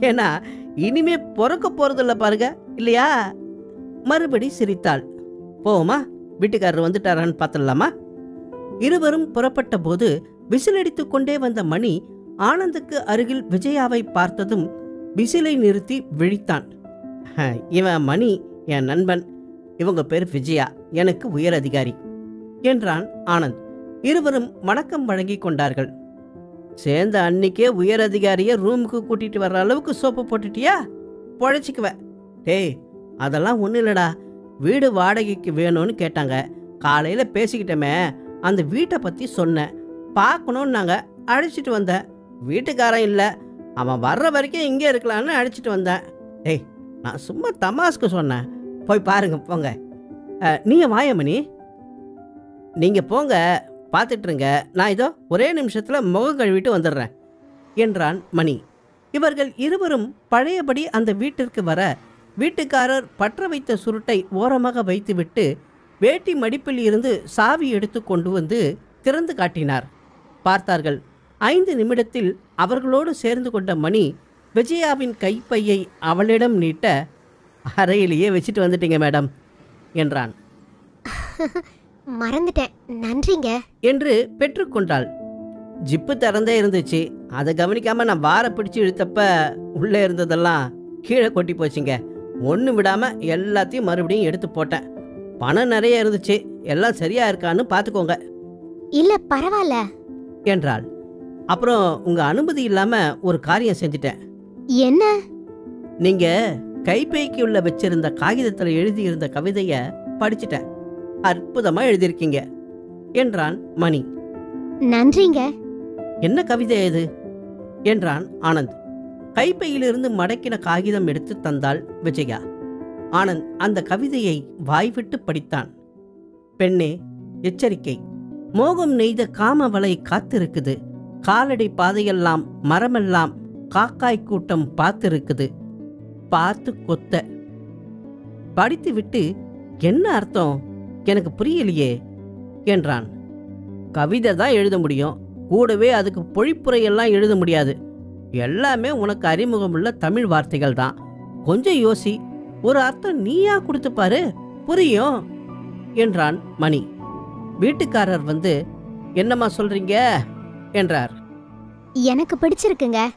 ஏன்னா இனிமே பிறக்க போறதில்ல பாருங்க இல்லையா? மறுபடி சிரித்தாள். போமா வீட்டுக்காரர் வந்துட்டாரான்னு பார்த்துடலாமா? இருவரும் புறப்பட்ட போது விசிலடித்துக் கொண்டே வந்த மணி ஆனந்துக்கு அருகில் விஜயாவை பார்த்ததும் விசிலை நிறுத்தி விழித்தான். இவன் மணி என் நண்பன். இவங்க பேர் விஜயா. எனக்கு உயர் அதிகாரி என்றான் ஆனந்த். இருவரும் வணக்கம் வழங்கி கொண்டார்கள். சேர்ந்த அன்னைக்கே உயர் அதிகாரியை ரூமுக்கு கூட்டிட்டு வர்ற அளவுக்கு சோப்பு போட்டுட்டியா? பொழைச்சிக்குவ. டேய் அதெல்லாம் ஒன்றும் இல்லைடா. வீடு வாடகைக்கு வேணும்னு கேட்டாங்க. காலையில் பேசிக்கிட்டோமே அந்த வீட்டை பற்றி சொன்னேன். பார்க்கணுன்னு நாங்கள் அழைச்சிட்டு வந்தேன். வீட்டுக்காரன் இல்லை. அவன் வர்ற வரைக்கும் இங்கே இருக்கலான்னு அழைச்சிட்டு வந்தேன். டேய் நான் சும்மா தமாஸ்க்கு சொன்னேன். போய் பாருங்க போங்க. நீங்கள் வாயமணி நீங்கள் போங்க பார்த்துட்ருங்க நான் இதோ ஒரே நிமிஷத்தில் முகம் கழுவிட்டு வந்துடுறேன் என்றான் மணி. இவர்கள் இருவரும் பழையபடி அந்த வீட்டிற்கு வர வீட்டுக்காரர் பற்ற வைத்த சுருட்டை ஓரமாக வைத்துவிட்டு வேட்டி மடிப்பில் இருந்து சாவி எடுத்து கொண்டு வந்து திறந்து காட்டினார். பார்த்தார்கள் ஐந்து நிமிடத்தில் அவர்களோடு சேர்ந்து கொண்ட மணி விஜயாவின் கைப்பையை அவளிடம் நீட்ட அறையிலேயே வச்சுட்டு வந்துட்டீங்க மேடம் என்றான். மறந்துட்டேன். நன்றிங்க. என்று பெற்றுக்கொண்டாள் ஜிப்பு திறந்தே இருந்துச்சு. அதை கவனிக்காம நான் வார பிடிச்சு இழுத்தப்ப உள்ளே இருந்ததெல்லாம் கீழே கொட்டி போச்சுங்க. ஒன்று விடாம எல்லாத்தையும் மறுபடியும் எடுத்து போட்டேன். பணம் நிறைய இருந்துச்சு எல்லாம் சரியா இருக்கான்னு பார்த்துக்கோங்க இல்ல பரவாயில்ல என்றாள். அப்புறம் உங்க அனுமதி இல்லாம ஒரு காரியம் செஞ்சுட்டேன். என்ன? நீங்க கைப்பைக்கு உள்ள வச்சிருந்த காகிதத்துல எழுதியிருந்த கவிதைய படிச்சிட்டேன். அற்புதமா எழுதியிருக்கீங்க என்றான் மணி. நன்றிங்க. என்ன கவிதை இது? என்றான் ஆனந்த். கைப்பையிலிருந்து மடக்கின காகிதம் எடுத்து தந்தாள் விஜயா. ஆனந்த் அந்த கவிதையை வாய்விட்டு படித்தான். பெண்ணே எச்சரிக்கை. மோகம் நெய்த காம வலை காத்திருக்குது. காலடி பாதையெல்லாம் மரமெல்லாம் காக்காய் கூட்டம் பார்த்திருக்குது. பார்த்து கொத்த. படித்துவிட்டு என்ன அர்த்தம்? எனக்கு புரியலையே என்றான். கவிதை தான் எழுத முடியும். கூடவே அதுக்கு பொழிப்புரையெல்லாம் எழுத முடியாது. எல்லாமே உனக்கு அறிமுகமுள்ள தமிழ் வார்த்தைகள் தான். கொஞ்சம் யோசி. ஒரு அர்த்தம் நீயா கொடுத்து பாரு. புரியும்? என்றான் மணி. வீட்டுக்காரர் வந்து என்னம்மா சொல்றீங்க? என்றார். எனக்கு பிடிச்சிருக்குங்க.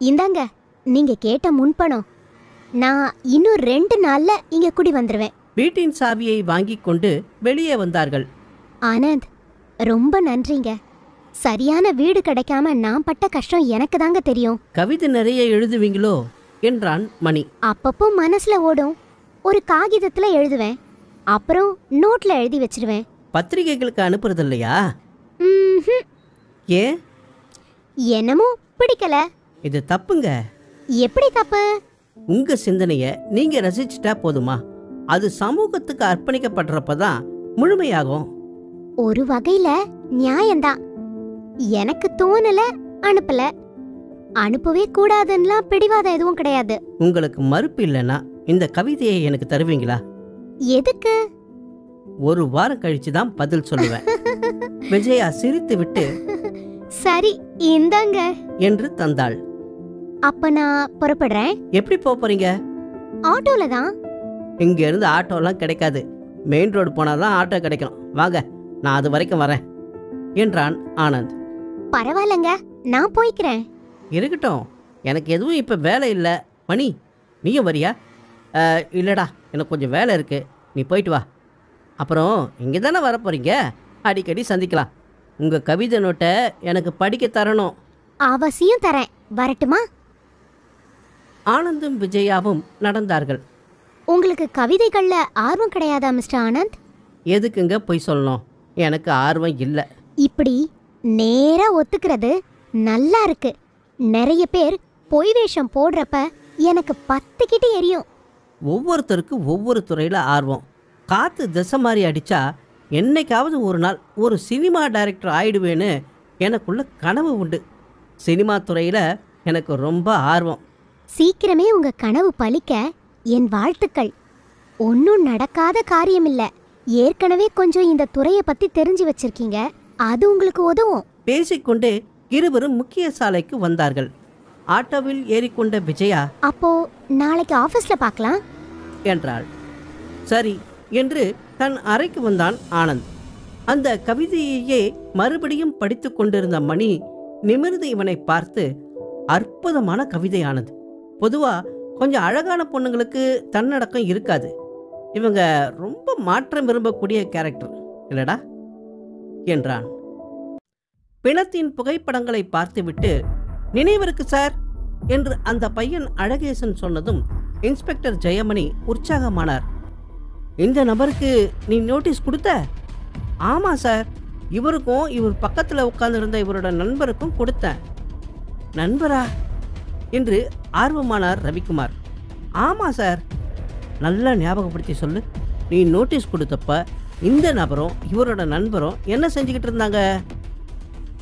இந்தாங்க நீங்க கேட்ட முன்பணம். நான் இன்னும் ரெண்டு நாள்ல இங்க குடி வந்துருவேன். வீட்டின் சாவியை வாங்கிக் கொண்டு வெளியே வந்தார்கள். ஆனந்த் ரொம்ப நன்றிங்க. சரியான வீடு கிடைக்காம நான் பட்ட கஷ்டம் எனக்கு தாங்க தெரியும். கவிதை நிறைய எழுதுவீங்களோ? என்றான் மணி. அப்பப்போ மனசுல ஓடும். ஒரு காகிதத்துல எழுதுவேன். அப்புறம் நோட்ல எழுதி வச்சிருவேன். பத்திரிகைகளுக்கு அனுப்புறது இல்லையா ம்ஹும். ஏன் என்னமோ பிடிக்கல. இது தப்புங்க. எப்படி தப்பு? உங்க சிந்தனைய நீங்க ரசிச்சிட்டா போதுமா? அது சமூகத்துக்கு அர்ப்பணிக்கப்படுறப்ப தான் முழுமையாகும். ஒரு வகையில நியாயம்தான். எனக்கு தோணல அனுப்பல. அனுப்பவே கூடாதுன்னுலாம் பிடிவாதம் எதுவும் கிடையாது. உங்களுக்கு மறுப்பு இல்லைன்னா இந்த கவிதையை எனக்கு தருவீங்களா? எதுக்கு? ஒரு வாரம் கழிச்சு தான் பதில் சொல்லுவேன். விஜயா சிரித்து விட்டு சரி இந்தாங்க. என்று தந்தாள். அப்ப நான் புறப்படுறேன். எப்படி போப் போறீங்க? ஆட்டோல தான். இங்க இருந்து ஆட்டோலாம் கிடைக்காது. மெயின் ரோடு போனாதான் ஆட்டோ கிடைக்கும். வாங்க நான் அது வரைக்கும் வரேன் என்றான் ஆனந்த். பரவாயில்லங்க நான் போய்க்கிறேன். இருக்கட்டும். எனக்கு எதுவும் இப்போ வேலை இல்லை. மணி நீயும் வரியா? இல்லைடா எனக்கு கொஞ்சம் வேலை இருக்கு. நீ போயிட்டு வா. அப்புறம் இங்கே தானே வரப்போறீங்க? அடிக்கடி சந்திக்கலாம். உங்கள் கவிதை நோட்டை எனக்கு படிக்க தரணும். அவசியம் தரேன். வரட்டுமா? ஆனந்தும் விஜயாவும் நடந்தார்கள். உங்களுக்கு கவிதைகள்ல ஆர்வம் கிடையாதா மிஸ்டர் ஆனந்த்? எதுக்குங்க பொய் சொல்லணும்? எனக்கு ஆர்வம் இல்லை. இப்படி நேரா ஒத்துக்கிறது நல்லா இருக்கு. நிறைய பேர் பொய் வேஷம் போடுறப்ப எனக்கு பத்துக்கிட்டு எரியும். ஒவ்வொருத்தருக்கு ஒவ்வொரு துறையில் ஆர்வம். காற்று திசை மாதிரி அடித்தா என்னைக்காவது ஒரு நாள் ஒரு சினிமா டைரக்டர் ஆயிடுவேன்னு எனக்குள்ள கனவு உண்டு. சினிமா துறையில் எனக்கு ரொம்ப ஆர்வம். சீக்கிரமே உங்க கனவு பலிக்க என் வாழ்த்துக்கள். ஒன்றும் நடக்காத காரியம் இல்ல ஏற்கனவே கொஞ்சம் இந்த துறையை பத்தி தெரிஞ்சு வச்சிருக்கீங்க. அது உங்களுக்கு உதவும். பேசிக்கொண்டே இருவரும் முக்கிய சாலைக்கு வந்தார்கள். ஆட்டோவில் ஏறிக்கொண்ட விஜயா அப்போ நாளைக்கு ஆபீஸ்ல பார்க்கலாம். என்றாள். சரி என்று தன் அறைக்கு வந்தான் ஆனந்த். அந்த கவிதையையே மறுபடியும் படித்து கொண்டிருந்த மணி நிமிர்ந்து இவனை பார்த்து அற்புதமான கவிதை ஆனந்த். பொதுவா கொஞ்சம் அழகான பொண்ணுங்களுக்கு தன்னடக்கம் இருக்காது. இவங்க ரொம்ப மாற்றம் விரும்பக்கூடிய கேரக்டர் இல்லடா? என்றான். பிணத்தின் புகைப்படங்களை பார்த்துவிட்டு நினைவிருக்கு சார் என்று அந்த பையன் அழகேசன் சொன்னதும் இன்ஸ்பெக்டர் ஜெயமணி உற்சாகமானார். இந்த நபருக்கு நீ நோட்டீஸ் கொடுத்த? ஆமா சார். இவருக்கும் இவர் பக்கத்தில் உட்கார்ந்திருந்த இவரோட நண்பருக்கும் கொடுத்தேன். நண்பரா? என்று ஆர்வமானார் ரவிக்குமார். ஆமா சார். நல்லா ஞாபகப்படுத்தி சொல்லு. நீ நோட்டீஸ் கொடுத்தப்ப இந்த நபரும் இவரோட நண்பரும் என்ன செஞ்சுக்கிட்டு இருந்தாங்க?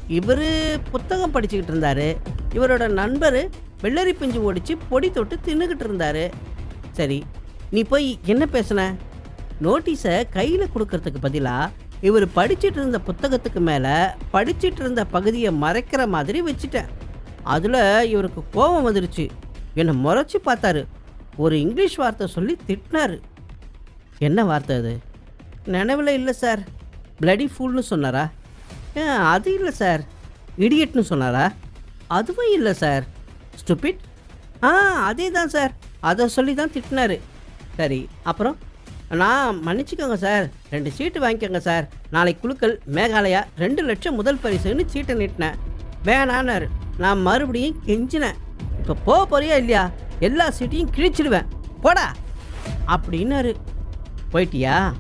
இவர் புத்தகம் படிச்சுக்கிட்டு இருந்தாரு. இவரோட நண்பர் வெள்ளரி பிஞ்சு ஒடிச்சு பொடி தொட்டு தின்னுக்கிட்டு இருந்தாரு. சரி நீ போய் என்ன பேசுன? நோட்டீஸை கையில் கொடுக்கறதுக்கு பதிலாக இவர் படிச்சுட்டு இருந்த புத்தகத்துக்கு மேலே படிச்சுட்டு இருந்த பகுதியை மறைக்கிற மாதிரி வச்சுட்டேன். அதில் இவருக்கு கோபம் வந்துருச்சு. என்னை முறைச்சி பார்த்தாரு. ஒரு இங்கிலீஷ் வார்த்தை சொல்லி திட்டினாரு. என்ன வார்த்தை அது? நினைவில் இல்லை சார். பிளடி ஃபூல்னு சொன்னாரா? ஆ அது இல்லை சார். இடியட்னு சொன்னாரா? அதுவும் இல்லை சார். ஸ்டூபிட் ஆ அதே தான் சார். அதை சொல்லி தான் திட்டினார். சரி அப்புறம்? நான் மன்னிச்சுக்கோங்க சார். ரெண்டு சீட்டு வாங்கிக்கோங்க சார். நாளைக்கு குழுக்கள் மேகாலயா ரெண்டு லட்சம் முதல் பரிசுன்னு சீட்டை நீட்டினேன். வேணான்னாரு. நான் மறுபடியும் கெஞ்சினேன். இப்போ போக போறியா இல்லையா? எல்லா சீட்டையும் கிழிச்சிடுவேன். போடா! அப்படின்னாரு. போயிட்டியா?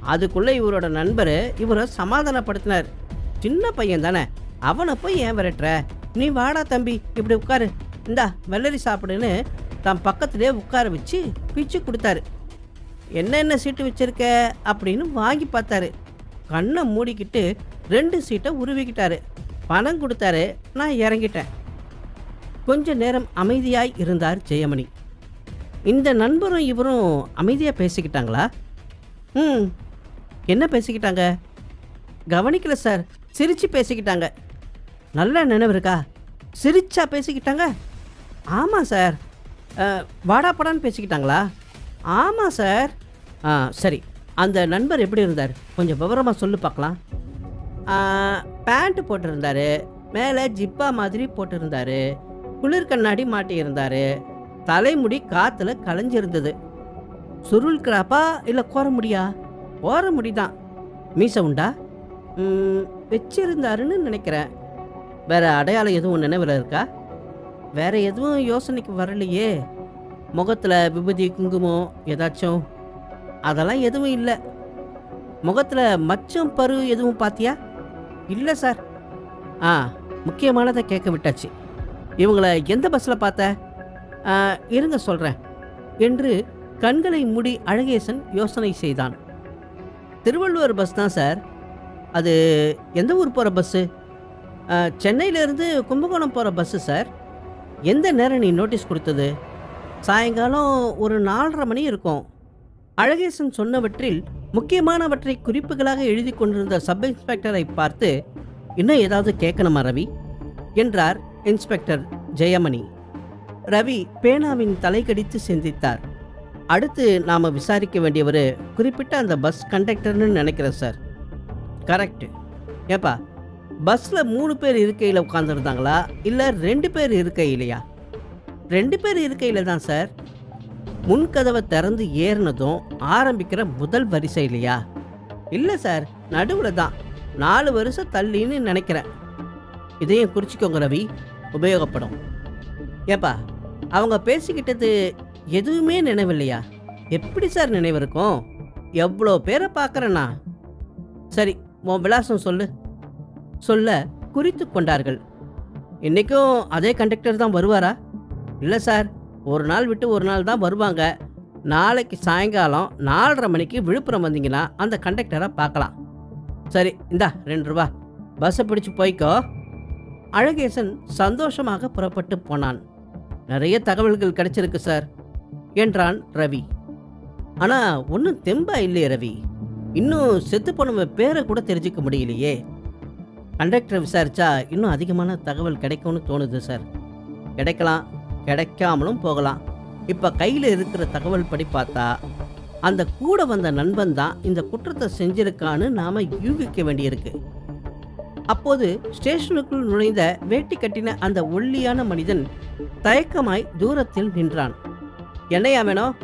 அதுக்குள்ளே இவரோட நண்பர் இவரை சமாதானப்படுத்தினார். சின்ன பையன் தானே. அவனை போய் ஏன் விரட்டுற? நீ வாடா தம்பி இப்படி உட்காரு. இந்தா வெள்ளரி சாப்பிடுன்னு தன் பக்கத்திலே உட்கார வச்சு பிச்சு கொடுத்தாரு. என்னென்ன சீட்டு வச்சுருக்க? அப்படின்னு வாங்கி பார்த்தாரு. கண்ணை மூடிக்கிட்டு ரெண்டு சீட்டை உருவிக்கிட்டாரு. பணம் கொடுத்தாரு நான் இறங்கிட்டேன். கொஞ்ச நேரம் அமைதியாய் இருந்தார் ஜெயமணி. இந்த நண்பரும் இவரும் அமைதியாக பேசிக்கிட்டாங்களா? ம் என்ன பேசிக்கிட்டாங்க? கவனிக்கல சார். சிரிச்சு பேசிக்கிட்டாங்க. நல்ல நினைவு இருக்கா? சிரிச்சா பேசிக்கிட்டாங்க? ஆமாம் சார். வாடா படான்னு பேசிக்கிட்டாங்களா? ஆமாம் சார். ஆ சரி. அந்த நண்பர் எப்படி இருந்தார்? கொஞ்சம் விவரமாக சொல்லு பார்க்கலாம். பேண்ட்டு போட்டிருந்தார். மேலே ஜிப்பா மாதிரி போட்டிருந்தார். குளிர் கண்ணாடி மாட்டியிருந்தார் தலைமுடி காற்றுல களைஞ்சிருந்தது. சுருள் கிராப்பா இல்லை கோர முடியா ஓர முடிதான். மீசை உண்டா? வச்சிருந்தாருன்னு நினைக்கிறேன். வேற அடையாளம் எதுவும் நினைவில் இருக்கா? வேற எதுவும் யோசனைக்கு வரலையே. முகத்தில் விபூதி குங்குமம் ஏதாச்சும்? அதெல்லாம் எதுவும் இல்லை. முகத்தில் மச்சம் பரு எதுவும் பார்த்தியா இல்லை சார். ஆ முக்கியமானதை கேட்க விட்டாச்சு. இவங்களை எந்த பஸ்ஸில் பார்த்த? இருங்க சொல்கிறேன் என்று கண்களை மூடி அழகேசன் யோசனை செய்தான். திருவள்ளுவர் பஸ் தான் சார். அது எந்த ஊர் போகிற பஸ்ஸு? சென்னையிலேருந்து கும்பகோணம் போகிற பஸ்ஸு சார். எந்த நேரம் நீ நோட்டீஸ் கொடுத்தது? சாயங்காலம் ஒரு நாலரை மணி இருக்கும். அழகேசன் சொன்னவற்றில் முக்கியமானவற்றை குறிப்புகளாக எழுதி கொண்டிருந்த சப் இன்ஸ்பெக்டரை பார்த்து இன்னும் ஏதாவது கேட்கணுமா ரவி? என்றார் இன்ஸ்பெக்டர் ஜெயமணி. ரவி பேனாவின் தலை கடித்து சிந்தித்தார். அடுத்து நாம் விசாரிக்க வேண்டியவர் குறிப்பிட்ட அந்த பஸ் கண்டக்டர்னு நினைக்கிறேன் சார் கரெக்டு ஏப்பா பஸ்ஸில் மூணு பேர் இருக்கையில் உட்காந்துருந்தாங்களா இல்லை ரெண்டு பேர் இருக்கையிலையா? ரெண்டு பேர் இருக்கையில் தான் சார் முன்கதவை திறந்து ஏறினதும் ஆரம்பிக்கிற முதல் வரிசை இல்லையா இல்லை சார் நடுவில் தான். நாலு வருஷம் தள்ளின்னு நினைக்கிறேன். இதையும் குறிச்சிக்கோங்க ரவி. உபயோகப்படும். ஏப்பா அவங்க பேசிக்கிட்டது எதுவுமே நினைவில்லையா? எப்படி சார் நினைவு இருக்கும்? எவ்வளோ பேரை பார்க்குறேண்ணா சரி உன் விலாசம் சொல்லு. சொல்ல குறித்து கொண்டார்கள். இன்றைக்கும் அதே கண்டக்டர் தான் வருவாரா? இல்லை சார் ஒரு நாள் விட்டு ஒரு நாள் தான் வருவாங்க. நாளைக்கு சாயங்காலம் நாலரை மணிக்கு விழுப்புரம் வந்தீங்கன்னா அந்த கண்டக்டரை பார்க்கலாம். சரி இந்தா ரெண்டு ரூபா. பஸ்ஸை பிடிச்சி போய்க்கோ. அழகேசன் சந்தோஷமாக புறப்பட்டு போனான். நிறைய தகவல்கள் கிடைச்சிருக்கு சார். என்றான் ரவி. ஆனால் ஒன்றும் தெம்பா இல்லையே ரவி. இன்னும் செத்து போனவன் பேரை கூட தெரிஞ்சுக்க முடியலையே. கண்டக்டரை விசாரிச்சா இன்னும் அதிகமான தகவல் கிடைக்கும்னு தோணுது சார். கிடைக்கலாம் கிடைக்காமலும் போகலாம். இப்போ கையில் இருக்கிற தகவல் படி பார்த்தா அந்த கூட வந்த நண்பன் தான் இந்த குற்றத்தை செஞ்சிருக்கான்னு நாம யூகிக்க வேண்டியிருக்கு. அப்போது ஸ்டேஷனுக்குள் நுழைந்த வேட்டி கட்டின அந்த ஒல்லியான மனிதன் தயக்கமாய் தூரத்தில் நின்றான். என்னையா வேணும்?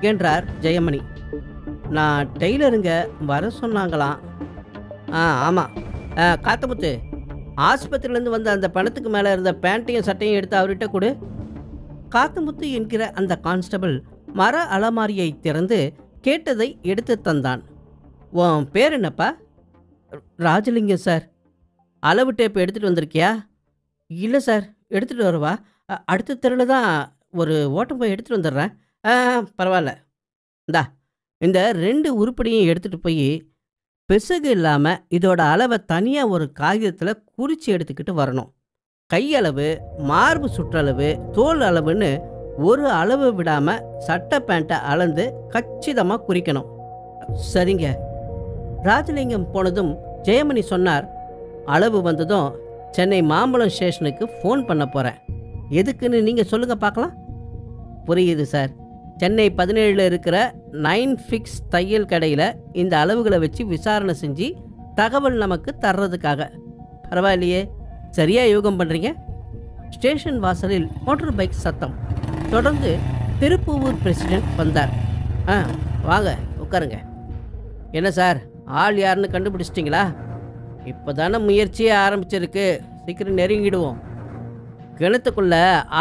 என்றார் ஜெயமணி. நான் டெய்லருங்க வர சொன்னாங்களாம். ஆ ஆமாம் காத்தமுத்து ஆஸ்பத்திரியிலேருந்து வந்த அந்த பணத்துக்கு மேலே இருந்த பேண்ட்டையும் சட்டையும் எடுத்து அவர்கிட்ட கொடு. காத்தமுத்து என்கிற அந்த கான்ஸ்டபிள் மர அலமாரியை திறந்து கேட்டதை எடுத்து தந்தான். உன் பேர் என்னப்பா? ராஜலிங்கம் சார். அளவு டேப் எடுத்துகிட்டு வந்திருக்கியா? இல்லை சார். எடுத்துகிட்டு வரவா. அடுத்த தெருவில் தான் ஒரு ஓட்டம் போய் எடுத்துகிட்டு வந்துடுறேன். ஆ பரவாயில்ல. இந்தா இந்த ரெண்டு உருப்படியும் எடுத்துகிட்டு போய் பிசகு இல்லாமல் இதோட அளவை தனியாக ஒரு காகிதத்தில் குறித்து எடுத்துக்கிட்டு வரணும். கையளவு மார்பு சுற்றளவு தோல் அளவுன்னு ஒரு அளவு விடாமல் சட்டை பேண்ட்டை அளந்து கச்சிதமாக குறிக்கணும். சரிங்க. ராஜலிங்கம் போனதும் ஜெயமணி சொன்னார் அளவு வந்ததும் சென்னை மாம்பழம் ஸ்டேஷனுக்கு ஃபோன் பண்ண போகிறேன் எதுக்குன்னு நீங்கள் சொல்லுங்கள் பார்க்கலாம். புரியுது சார். சென்னை பதினேழில் இருக்கிற நைன் ஃபிக்ஸ் தையல் கடையில் இந்த அளவுகளை வச்சு விசாரணை செஞ்சு தகவல் நமக்கு தர்றதுக்காக. பரவாயில்லையே. சரியாக யோகம் பண்ணுறீங்க ஸ்டேஷன் வாசலில் மோட்டர் பைக் சத்தம். தொடர்ந்து திருப்பூர் பிரசிடென்ட் வந்தார். ஆ வாங்க உட்காருங்க. என்ன சார் ஆள் யாருன்னு கண்டுபிடிச்சிட்டிங்களா? இப்போ தானே முயற்சியே ஆரம்பிச்சிருக்கு. சீக்கிரம் நெருங்கிடுவோம். கிணத்துக்குள்ள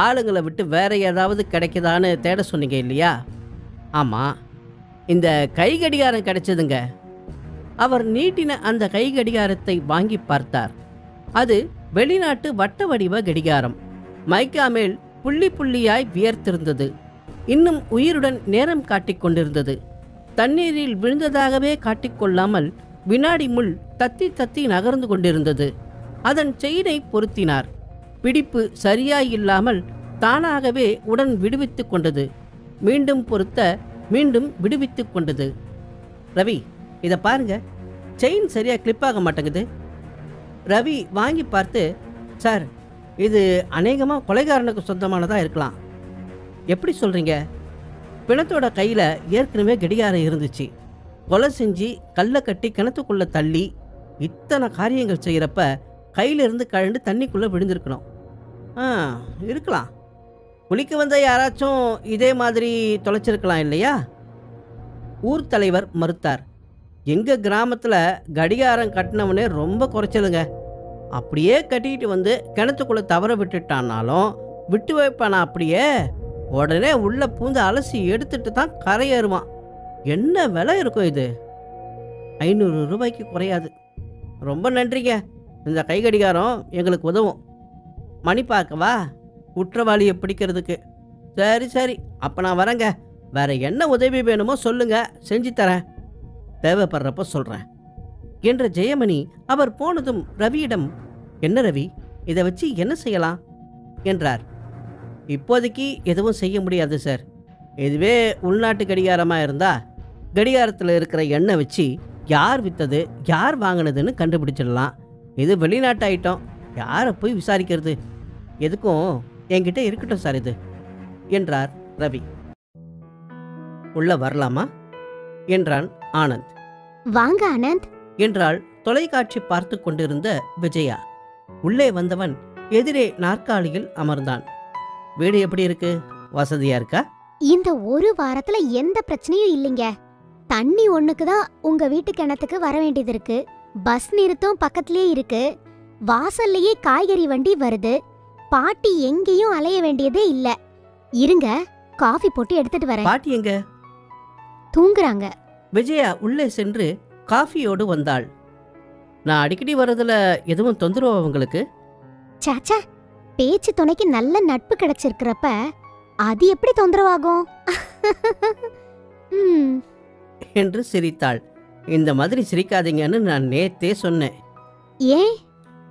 ஆளுங்களை விட்டு வேற ஏதாவது கிடைக்குதான்னு தேட சொன்னீங்க இல்லையா? ஆமாம் இந்த கை கடிகாரம் கிடைச்சதுங்க. அவர் நீட்டின அந்த கை கடிகாரத்தை வாங்கி பார்த்தார். அது வெளிநாட்டு வட்ட வடிவ கடிகாரம். மைக்கா மேல் புள்ளி புள்ளியாய் வியர்த்திருந்தது. இன்னும் உயிருடன் நேரம் காட்டிக்கொண்டிருந்தது தண்ணீரில் விழுந்ததாகவே காட்டிக்கொள்ளாமல் வினாடி முள் தத்தி தத்தி நகர்ந்து கொண்டிருந்தது. அதன் செயினை பொருத்தினார். பிடிப்பு சரியாயில்லாமல் தானாகவே உடன் விடுவித்து கொண்டது. மீண்டும் பொருத்த மீண்டும் விடுவித்து கொண்டது. ரவி இதை பாருங்க. செயின் சரியாக கிளிப்பாக மாட்டேங்குது. ரவி வாங்கி பார்த்து சார் இது அநேகமாக கொலைகாரனுக்கு சொந்தமானதாக இருக்கலாம். எப்படி சொல்கிறீங்க பிணத்தோட கையில் ஏற்கனவே கடிகாரம் இருந்துச்சு. கொலை செஞ்சு கல்லை கட்டி கிணத்துக்குள்ளே தள்ளி இத்தனை காரியங்கள் செய்கிறப்ப கையிலிருந்து கழண்டு தண்ணிக்குள்ளே விழுந்திருக்கணும். ஆ இருக்கலாம். குளிக்க வந்த யாராச்சும் இதே மாதிரி தொலைச்சிருக்கலாம் இல்லையா? ஊர் தலைவர் மறுத்தார். எங்கள் கிராமத்தில் கடிகாரம் கட்டினவனே ரொம்ப குறைச்சலுங்க. அப்படியே கட்டிக்கிட்டு வந்து கிணத்துக்குள்ளே தவற விட்டுட்டானாலும் விட்டு வைப்பானா அப்படியே? உடனே உள்ளே பூந்து அலசி எடுத்துட்டு தான் கரையேறுவான். என்ன விலை இருக்கும் இது? ஐநூறு ரூபாய்க்கு குறையாது. ரொம்ப நன்றிங்க. இந்த கை கடிகாரம் எங்களுக்கு உதவும். மணி பார்க்கவா? குற்றவாளியை பிடிக்கிறதுக்கு. சரி சரி. அப்போ நான் வரேங்க. வேற என்ன உதவி வேணுமோ சொல்லுங்க. செஞ்சு தரேன். தேவைப்படுறப்ப சொல்கிறேன் என்ற ஜெயமணி அவர் போனதும் ரவியிடம் என்ன ரவி? இதை வச்சு என்ன செய்யலாம்? என்றார். இப்போதைக்கு எதுவும் செய்ய முடியாது சார். இதுவே உள்நாட்டு கடிகாரமாக இருந்தா கடிகாரத்தில் இருக்கிற எண்ணெய் வச்சு யார் விற்றது யார் வாங்கினதுன்னு கண்டுபிடிச்சிடலாம். இது வெளிநாட்டு ஐட்டம் யாரை போய் விசாரிக்கிறது? எதுக்கும் என்கிட்ட இருக்கட்டும் சார் இது என்றார் ரவி. உள்ள வரலாமா? என்றான் ஆனந்த். வாங்க ஆனந்த். என்றாள் தொலைக்காட்சி பார்த்து கொண்டிருந்த விஜயா. உள்ளே வந்தவன் எதிரே நாற்காலியில் அமர்ந்தான். வீடு எப்படி இருக்கு? வசதியா இருக்கா? இந்த ஒரு வாரத்துல எந்த பிரச்சனையும் இல்லைங்க. தண்ணி ஒண்ணுக்கு தான் உங்க வீட்டு கிணத்துக்கு வர வேண்டியது இருக்கு. பஸ் நிறுத்தம் பக்கத்திலேயே இருக்கு. வாசல்லையே காய்கறி வண்டி வருது. பாட்டி எங்கேயும் அலைய வேண்டியதே இல்ல. இருங்க காஃபி போட்டு எடுத்துட்டு வரேன். பாட்டி எங்க? தூங்குறாங்க. விஜயா உள்ளே சென்று காஃபியோடு வந்தாள். நான் அடிக்கடி வர்றதுல எதுவும் தொந்தரவு உங்களுக்கு? சாச்சா பேச்சு துணைக்கு நல்ல நட்பு கிடைச்சிருக்கிறப்ப அது எப்படி தொந்தரவாகும்? என்று சிரித்தாள். இந்த மாதிரி சிரிக்காதீங்கன்னு நான் நேத்தே சொன்னேன். ஏன்?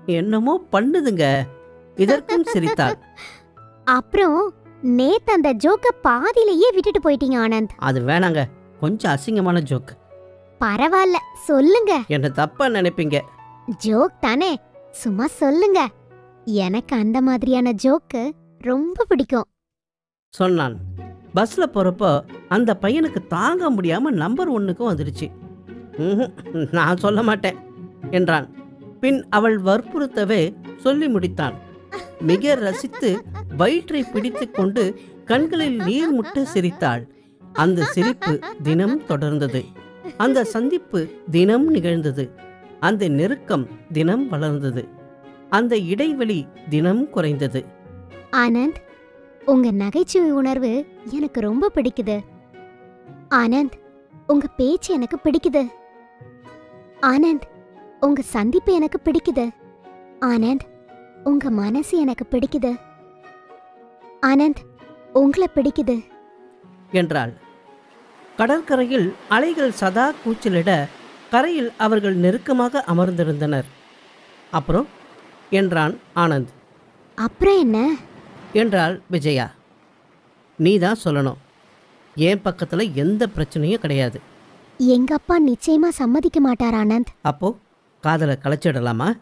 என்னமோ பண்ணுதுங்க. இதற்கும் சிரித்தாள். அப்புறம் நேத்து அந்த ஜோக்க பாதியிலேயே விட்டுட்டு போயிட்டீங்க ஆனந்த். அது வேணாங்க. கொஞ்சம் அசிங்கமான ஜோக் பரவாயில்ல சொல்லுங்க. என்ன தப்பா நினைப்பீங்க? ஜோக் தானே? சும்மா சொல்லுங்க. எனக்கு அந்த மாதிரியான ஜோக்கு ரொம்ப பிடிக்கும். சொன்னான். பஸ்ல போறப்போ அந்த பையனுக்கு தாங்க முடியாம நம்பர் ஒன்னுக்கு வந்துடுச்சு "ம்ஹும், நான் சொல்ல மாட்டேன் என்றான். பின் அவள் வற்புறுத்தவே சொல்லி முடித்தான். மிக ரசித்து வயிற்றை பிடித்து கொண்டு கண்களில் நீர் முட்ட சிரித்தாள். அந்த சிரிப்பு தினம் தொடர்ந்தது. அந்த சந்திப்பு தினம் நிகழ்ந்தது. அந்த நெருக்கம் தினம் வளர்ந்தது. அந்த இடைவெளி தினம் குறைந்தது. ஆனந்த் உங்க நகைச்சுவை உணர்வு எனக்கு ரொம்ப பிடிக்குது. ஆனந்த் உங்க பேச்சு எனக்கு பிடிக்குது. ஆனந்த் உங்க சந்திப்பு எனக்கு பிடிக்குது. ஆனந்த் உங்க மனசு எனக்கு பிடிக்குது. ஆனந்த் உங்களை பிடிக்குது. என்றாள். கடற்கரையில் அலைகள் சதா கூச்சலிட கரையில் அவர்கள் நெருக்கமாக அமர்ந்திருந்தனர். அப்புறம் என்றான் ஆனந்த். அப்புறம் என்ன? என்றாள் விஜயா. நீ தான் சொல்லணும். என் பக்கத்தில் எந்த பிரச்சனையும் கிடையாது. எங்க அப்பா நிச்சயமா சம்மதிக்க மாட்டார் ஆனந்த் அப்போ காதலை கலைச்சிடலாமா?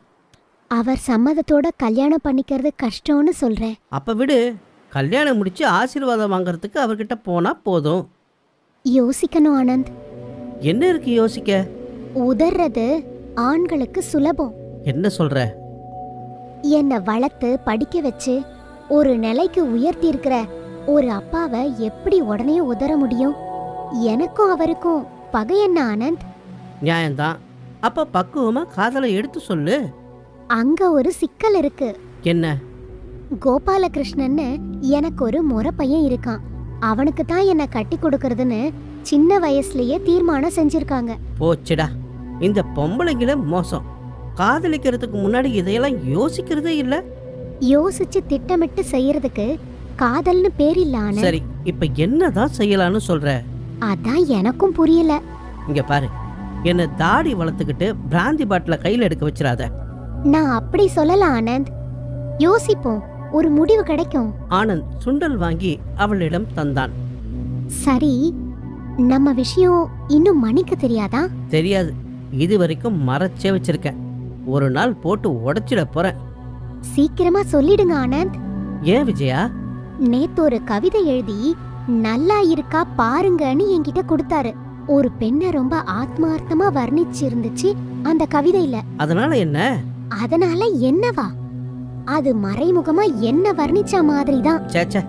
அவர் சம்மதத்தோட கல்யாணம் பண்ணிக்கிறது கஷ்டம்னு சொல்றேன் அப்போ விடு கல்யாணம் முடிச்சு ஆசீர்வாதம் வாங்குறதுக்கு அவர்கிட்ட போனால் போதும். யோசிக்கணும் ஆனந்த் என்ன இருக்கு யோசிக்க? உதறது ஆண்களுக்கு சுலபம். என்ன சொல்ற? என்னை வளர்த்து படிக்க வச்சு ஒரு நிலைக்கு உயர்த்தி இருக்கிற ஒரு அப்பாவை எப்படி உடனே உதற முடியும்? எனக்கும் அவருக்கும் பகை என்ன ஆனந்த்? நியாயம்தான். அப்போ பக்குவமாக காதலை எடுத்து சொல்லு. அங்க ஒரு சிக்கல் இருக்கு. என்ன? கோபாலகிருஷ்ணன்னு எனக்கு ஒரு முறை பையன் இருக்கான். அவனுக்கு தான் என்ன கட்டி கொடுக்கறதுன்னு சின்ன வயசுலயே தீர்மானம் செஞ்சிருக்காங்க. போச்சுடா. இந்த பொம்பளைங்கள மோசம். காதலிக்கிறதுக்கு முன்னாடி இதையெல்லாம் யோசிக்கிறதே இல்ல. யோசிச்சு திட்டமிட்டு செய்யறதுக்கு காதல்னு பேர் இல்ல ஆனந்த். சரி இப்ப என்னதான் செய்யலாம்னு சொல்ற? அதான் எனக்கும் புரியல. இங்க பாரு. என்ன தாடி வளர்த்துக்கிட்டு பிராந்தி பாட்டில கையில எடுக்க வச்சிடாத. நான் அப்படி சொல்லல ஆனந்த். யோசிப்போம் ஒரு முடிவு கிடைக்கும். ஆனந்த் சுண்டல் வாங்கி அவளிடம் தந்தான். சரி நம்ம விஷயம் இன்னும் மணிக்கு தெரியாதா? தெரியாது. இது வரைக்கும் மறைச்சே வச்சிருக்கேன் ஒரு நாள் போட்டு உடைச்சிட போறேன். சீக்கிரமா சொல்லிடுங்க ஆனந்த். ஏன் விஜயா? நேத்து ஒரு கவிதை எழுதி நல்லா இருக்கா பாருங்கன்னு என்கிட்ட கொடுத்தாரு. ஒரு பெண்ணை ரொம்ப ஆத்மார்த்தமா வர்ணிச்சிருந்துச்சு அந்த கவிதையில. அதனால என்ன? அதனால என்னவா? அது மறைமுகமா என்ன வர்ணிச்ச மாதிரி தான் சேச்சே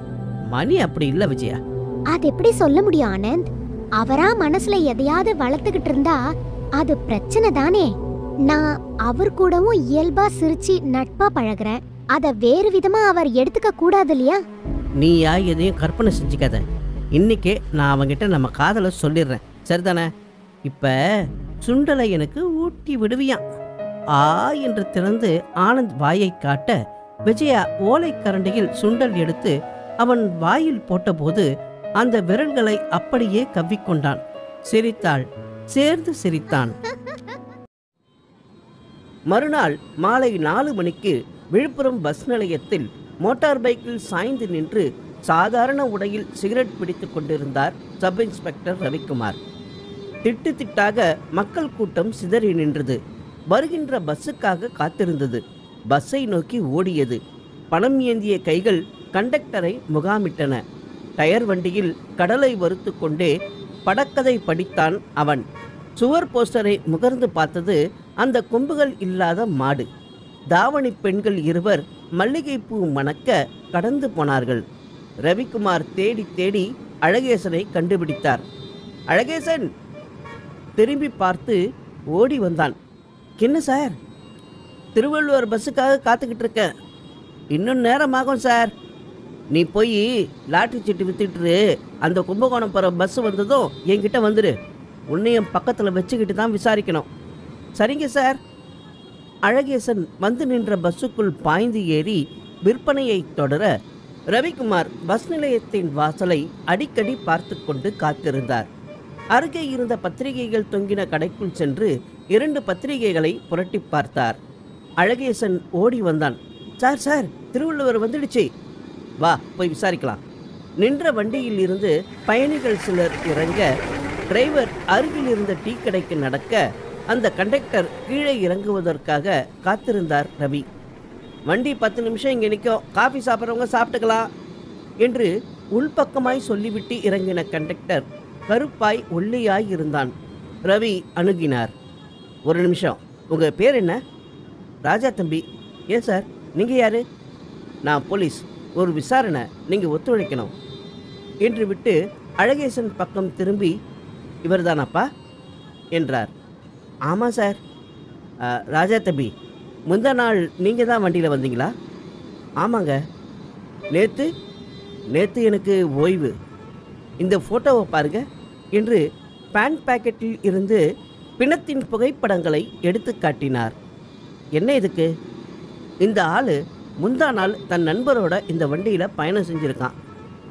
மணி அப்படி இல்ல விஜயா. அது எப்படி சொல்ல முடியும் ஆனந்த்? அவரா மனசுல எதையாவது வளர்த்துக்கிட்டு இருந்தா அது பிரச்சனை தானே. நான் அவர் கூடவும் இயல்பா சிரிச்சு நட்பா பழகுறேன். அத வேறு விதமா அவர் எடுத்துக்க கூடாது இல்லையா? நீயா எதையும் கற்பனை செஞ்சுக்காத. இன்னைக்கே நான் அவங்கிட்ட நம்ம காதலை சொல்லிடுறேன். சரிதானே? இப்போ சுண்டலை எனக்கு ஊட்டி விடுவியான் ஆ என்று திறந்து ஆனந்த் வாயை காட்ட விஜயா ஓலைக்கரண்டியில் சுண்டல் எடுத்து அவன் வாயில் போட்டபோது அந்த விரல்களை அப்படியே கவ்விக்கொண்டான். சிரித்தாள். சேர்ந்து சிரித்தான். மறுநாள் மாலை நாலு மணிக்கு விழுப்புரம் பஸ் நிலையத்தில் மோட்டார் பைக்கில் சாய்ந்து நின்று சாதாரண உடையில் சிகரெட் பிடித்துக் கொண்டிருந்தார் சப் இன்ஸ்பெக்டர் ரவிக்குமார். திட்டு திட்டாக மக்கள் கூட்டம் சிதறி நின்றது. வருகின்ற பஸ்ஸுக்காக காத்திருந்தது. பஸ்ஸை நோக்கி ஓடியது. பணம் ஏந்திய கைகள் கண்டக்டரை முகாமிட்டன. டயர் வண்டியில் கடலை வறுத்து கொண்டே படக்கதை படித்தான் அவன். சுவர் போஸ்டரை முகர்ந்து பார்த்தது அந்த கொம்புகள் இல்லாத மாடு. தாவணி பெண்கள் இருவர் மல்லிகைப்பூ மணக்க கடந்து போனார்கள். ரவிக்குமார் தேடி தேடி அழகேசனை கண்டுபிடித்தார். அழகேசன் திரும்பி பார்த்து ஓடி வந்தான். என்ன சார்? திருவள்ளுவர் பஸ்ஸுக்காக காத்துக்கிட்டு இருக்கேன் இன்னும் நேரமாகும் சார். நீ போய் லாட்டரி சீட்டு வித்துட்டு அந்த கும்பகோணம் போகிற பஸ் வந்ததும் என்கிட்ட வந்துடு உன்னையும் பக்கத்தில் வச்சுக்கிட்டு தான் விசாரிக்கணும். சரிங்க சார். அழகேசன் வந்து நின்ற பஸ்ஸுக்குள் பாய்ந்து ஏறி விற்பனையை தொடர ரவிக்குமார் பஸ் நிலையத்தின் வாசலை அடிக்கடி பார்த்து கொண்டு காத்திருந்தார். அருகே இருந்த பத்திரிகைகள் தொங்கின கடைக்குள் சென்று இரண்டு பத்திரிகைகளை புரட்டி பார்த்தார். அழகேசன் ஓடி வந்தான். சார் சார் திருவள்ளுவர் வந்துடுச்சு. வா போய் விசாரிக்கலாம். நின்ற வண்டியில் இருந்து பயணிகள் சிலர் இறங்க டிரைவர் அருகில் இருந்த டீ கடைக்கு நடக்க அந்த கண்டக்டர் கீழே இறங்குவதற்காக காத்திருந்தார் ரவி. வண்டி பத்து நிமிஷம் இங்கே நிற்கும் காஃபி சாப்பிட்றவங்க சாப்பிட்டுக்கலாம் என்று உள்பக்கமாய் சொல்லிவிட்டு இறங்கின கண்டக்டர் கருப்பாய் ஒல்லியாய் இருந்தான். ரவி அணுகினார். ஒரு நிமிஷம் உங்கள் பேர் என்ன? ராஜா தம்பி. ஏன் சார் நீங்கள் யார்? நான் போலீஸ் ஒரு விசாரணை நீங்கள் ஒத்துழைக்கணும் என்று விட்டு அழகேசன் பக்கம் திரும்பி இவர்தானப்பா? என்றார். ஆமாம் சார். ராஜா தம்பி முந்தா நாள் நீங்கள் தான் வண்டியில் வந்தீங்களா? ஆமாங்க. நேற்று நேற்று எனக்கு ஓய்வு. இந்த ஃபோட்டோவை பாருங்க. என்று பேண்ட் பாக்கெட்டில் இருந்து பிணத்தின் புகைப்படங்களை எடுத்து காட்டினார். என்ன இதுக்கு? இந்த ஆள் முந்தா நாள் தன் நண்பரோட இந்த வண்டியில் பயணம் செஞ்சுருக்கான்.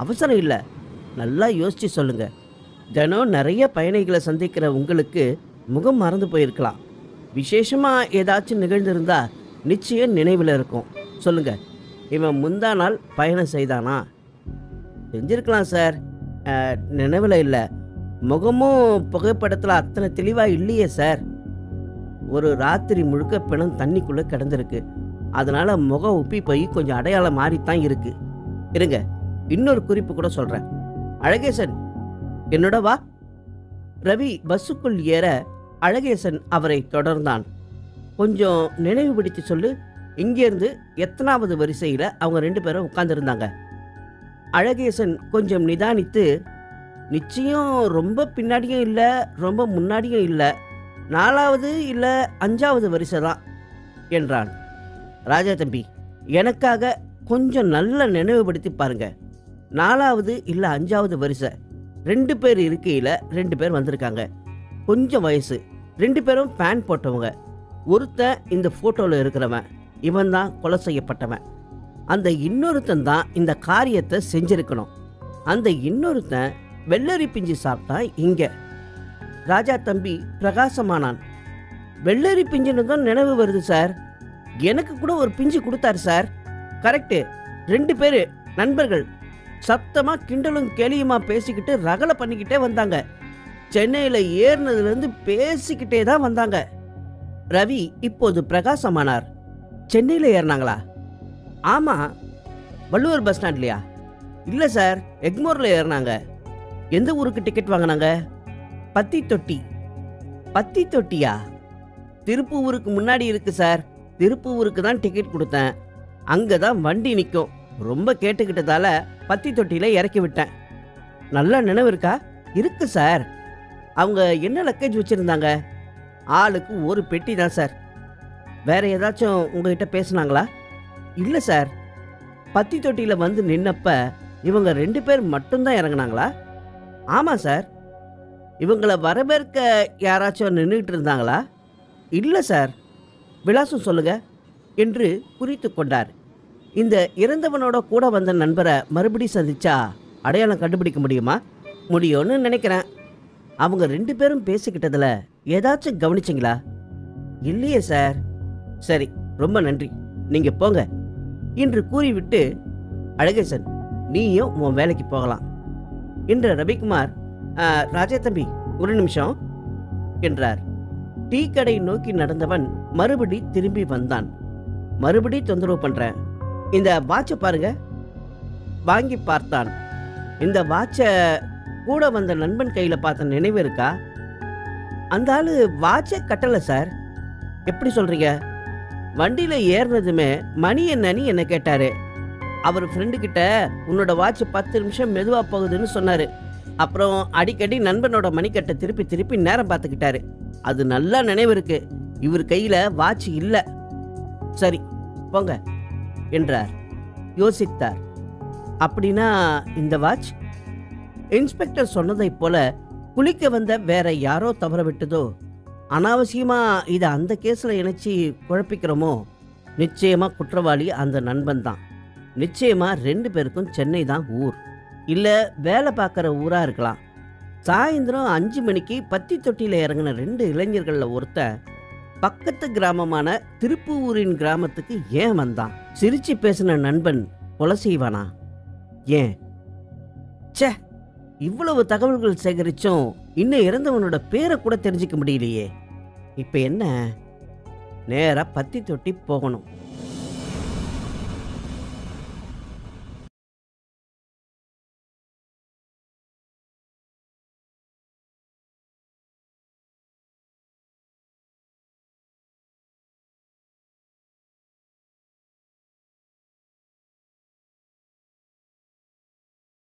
அவசரம் இல்லை. நல்லா யோசித்து சொல்லுங்கள் தினம் நிறைய பயணிகளை சந்திக்கிற உங்களுக்கு முகம் மறந்து போயிருக்கலாம். விசேஷமாக ஏதாச்சும் நிகழ்ந்திருந்தா நிச்சயம் நினைவில் இருக்கும். சொல்லுங்க. இவன் முந்தா நாள் பயணம் செய்தானா? செஞ்சிருக்கலாம் சார். நினைவில் இல்லை. முகமும் புகைப்படத்தில் அத்தனை தெளிவாக இல்லையே சார். ஒரு ராத்திரி முழுக்க பிணம் தண்ணிக்குள்ளே கிடந்திருக்கு. அதனால் முகம் உப்பி போய் கொஞ்சம் அடையாளம் மாறித்தான் இருக்குது இருங்க. இன்னொரு குறிப்பு கூட சொல்கிறேன் அழகேசன் என்னோட வா. ரவி பஸ்ஸுக்குள் ஏற அழகேசன் அவரை தொடர்ந்தான். கொஞ்சம் நினைவுபடுத்தி சொல்லு. இங்கேருந்து எத்தனாவது வரிசையில் அவங்க ரெண்டு பேரும் உட்காந்துருந்தாங்க அழகேசன் கொஞ்சம் நிதானித்து நிச்சயம் ரொம்ப பின்னாடியும் இல்லை ரொம்ப முன்னாடியும் இல்லை. நாலாவது இல்லை அஞ்சாவது வரிசை தான் என்றான். ராஜா தம்பி எனக்காக கொஞ்சம் நல்ல நினைவுபடுத்தி பாருங்க. நாலாவது இல்லை அஞ்சாவது வரிசை. ரெண்டு பேர் இருக்கையில் ரெண்டு பேர் வந்திருக்காங்க. கொஞ்சம் வயசு ரெண்டு பேரும் பேண்ட் போட்டவங்க. ஒருத்தன் இந்த ஃபோட்டோவில் இருக்கிறவன் இவன் தான் கொலை செய்யப்பட்டவன். அந்த இன்னொருத்தன் தான் இந்த காரியத்தை செஞ்சிருக்கணும். அந்த இன்னொருத்தன் வெள்ளரி பிஞ்சு சாப்பிட்டா இங்கே. ராஜா தம்பி பிரகாசமானான். வெள்ளரி பிஞ்சுன்னு தான் நினைவு வருது சார். எனக்கு கூட ஒரு பிஞ்சு கொடுத்தாரு சார். கரெக்டு ரெண்டு பேர் நண்பர்கள். சத்தமாக கிண்டலும் கேலியுமா பேசிக்கிட்டு ரகலை பண்ணிக்கிட்டே வந்தாங்க. சென்னையில் ஏறினதுலேருந்து பேசிக்கிட்டே தான் வந்தாங்க. ரவி இப்போது பிரகாசமானார். சென்னையில் ஏறினாங்களா? ஆமாம் வள்ளுவர் பஸ் ஸ்டாண்ட்லையா இல்லை சார் எக்மோரில் ஏறினாங்க. எந்த ஊருக்கு டிக்கெட் வாங்கினாங்க? பத்தி தொட்டி பத்தி தொட்டியா திருப்பூருக்கு முன்னாடி இருக்கு சார். திருப்பூருக்கு தான் டிக்கெட் கொடுத்தேன். அங்கே தான் வண்டி நிற்கும் ரொம்ப கேட்டுக்கிட்டதால பத்தி தொட்டியில் இறக்கி விட்டேன். நல்லா நினைவு இருக்கா? இருக்கு சார். அவங்க என்ன லக்கேஜ் வச்சுருந்தாங்க? ஆளுக்கு ஒரு பெட்டி தான் சார். வேற ஏதாச்சும் உங்ககிட்ட பேசுனாங்களா? இல்லை சார். பத்தி தொட்டியில் வந்து நின்னப்ப இவங்க ரெண்டு பேர் மட்டும்தான் இறங்குனாங்களா? ஆமாம் சார். இவங்களை வரவேற்க யாராச்சும் நின்றுட்டு இருந்தாங்களா? இல்லை சார். விலாசம் சொல்லுங்க என்று குறித்து கொண்டார். இந்த இறந்தவனோட கூட வந்த நண்பரை மறுபடி சந்திச்சா அடையாளம் கண்டுபிடிக்க முடியுமா? முடியும்னு நினைக்கிறேன். அவங்க ரெண்டு பேரும் பேசிக்கிட்டதுல ஏதாச்சும் கவனிச்சிங்களா? இல்லையே சார். சரி ரொம்ப நன்றி. நீங்க போங்க. என்று கூறிவிட்டு அழகேசன் நீயும் உன் வேலைக்கு போகலாம். என்ற ரவிக்குமார் ராஜே ராஜா தம்பி ஒரு நிமிஷம் என்றார். டீ கடை நோக்கி நடந்தவன் மறுபடி திரும்பி வந்தான். மறுபடி தொந்தரவு பண்றேன். இந்த வாட்சை பாருங்க. வாங்கி பார்த்தான். இந்த வாட்சை கூட வந்த நண்பன் கையில் பார்த்த நினைவு இருக்கா? அந்த ஆள் வாட்சே கட்டலை சார். எப்படி சொல்கிறீங்க வண்டியில் ஏறினதுமே மணி என்னன்னு என்னை கேட்டார். அவர் ஃப்ரெண்டுக்கிட்ட உன்னோட வாட்ச் பத்து நிமிஷம் மெதுவாக போகுதுன்னு சொன்னார். அப்புறம் அடிக்கடி நண்பனோட மணிக்கட்டை திருப்பி திருப்பி நேரம் பார்த்துக்கிட்டாரு. அது நல்லா நினைவு இருக்கு. இவர் கையில் வாட்ச் இல்லை. சரி போங்க என்றார். யோசித்தார். அப்படின்னா இந்த வாட்ச் இன்ஸ்பெக்டர் சொன்னதைப் போல குளிக்க வந்த வேற யாரோ தவற விட்டதோ? அனாவசியமா இதை அந்த கேஸில் இணைச்சி குழப்பிக்கிறோமோ? நிச்சயமா குற்றவாளி அந்த நண்பன் தான். நிச்சயமா ரெண்டு பேருக்கும் சென்னை தான் ஊர். இல்லை வேலை பார்க்குற ஊராக இருக்கலாம். சாயந்தரம் அஞ்சு மணிக்கு பத்தி தொட்டியில் இறங்கின ரெண்டு இளைஞர்களில் ஒருத்தன் பக்கத்து கிராமமான திருப்பூரின் கிராமத்துக்கு ஏன் வந்தான்? சிரிச்சு பேசின நண்பன் கொலை செய்வானா? ஏன்? ச்சே! இவ்வளவு தகவல்கள் சேகரிச்சும் இன்னும் இறந்தவனோட பேரை கூட தெரிஞ்சுக்க முடியலையே. இப்போ என்ன? நேராக பத்தி தொட்டி போகணும்.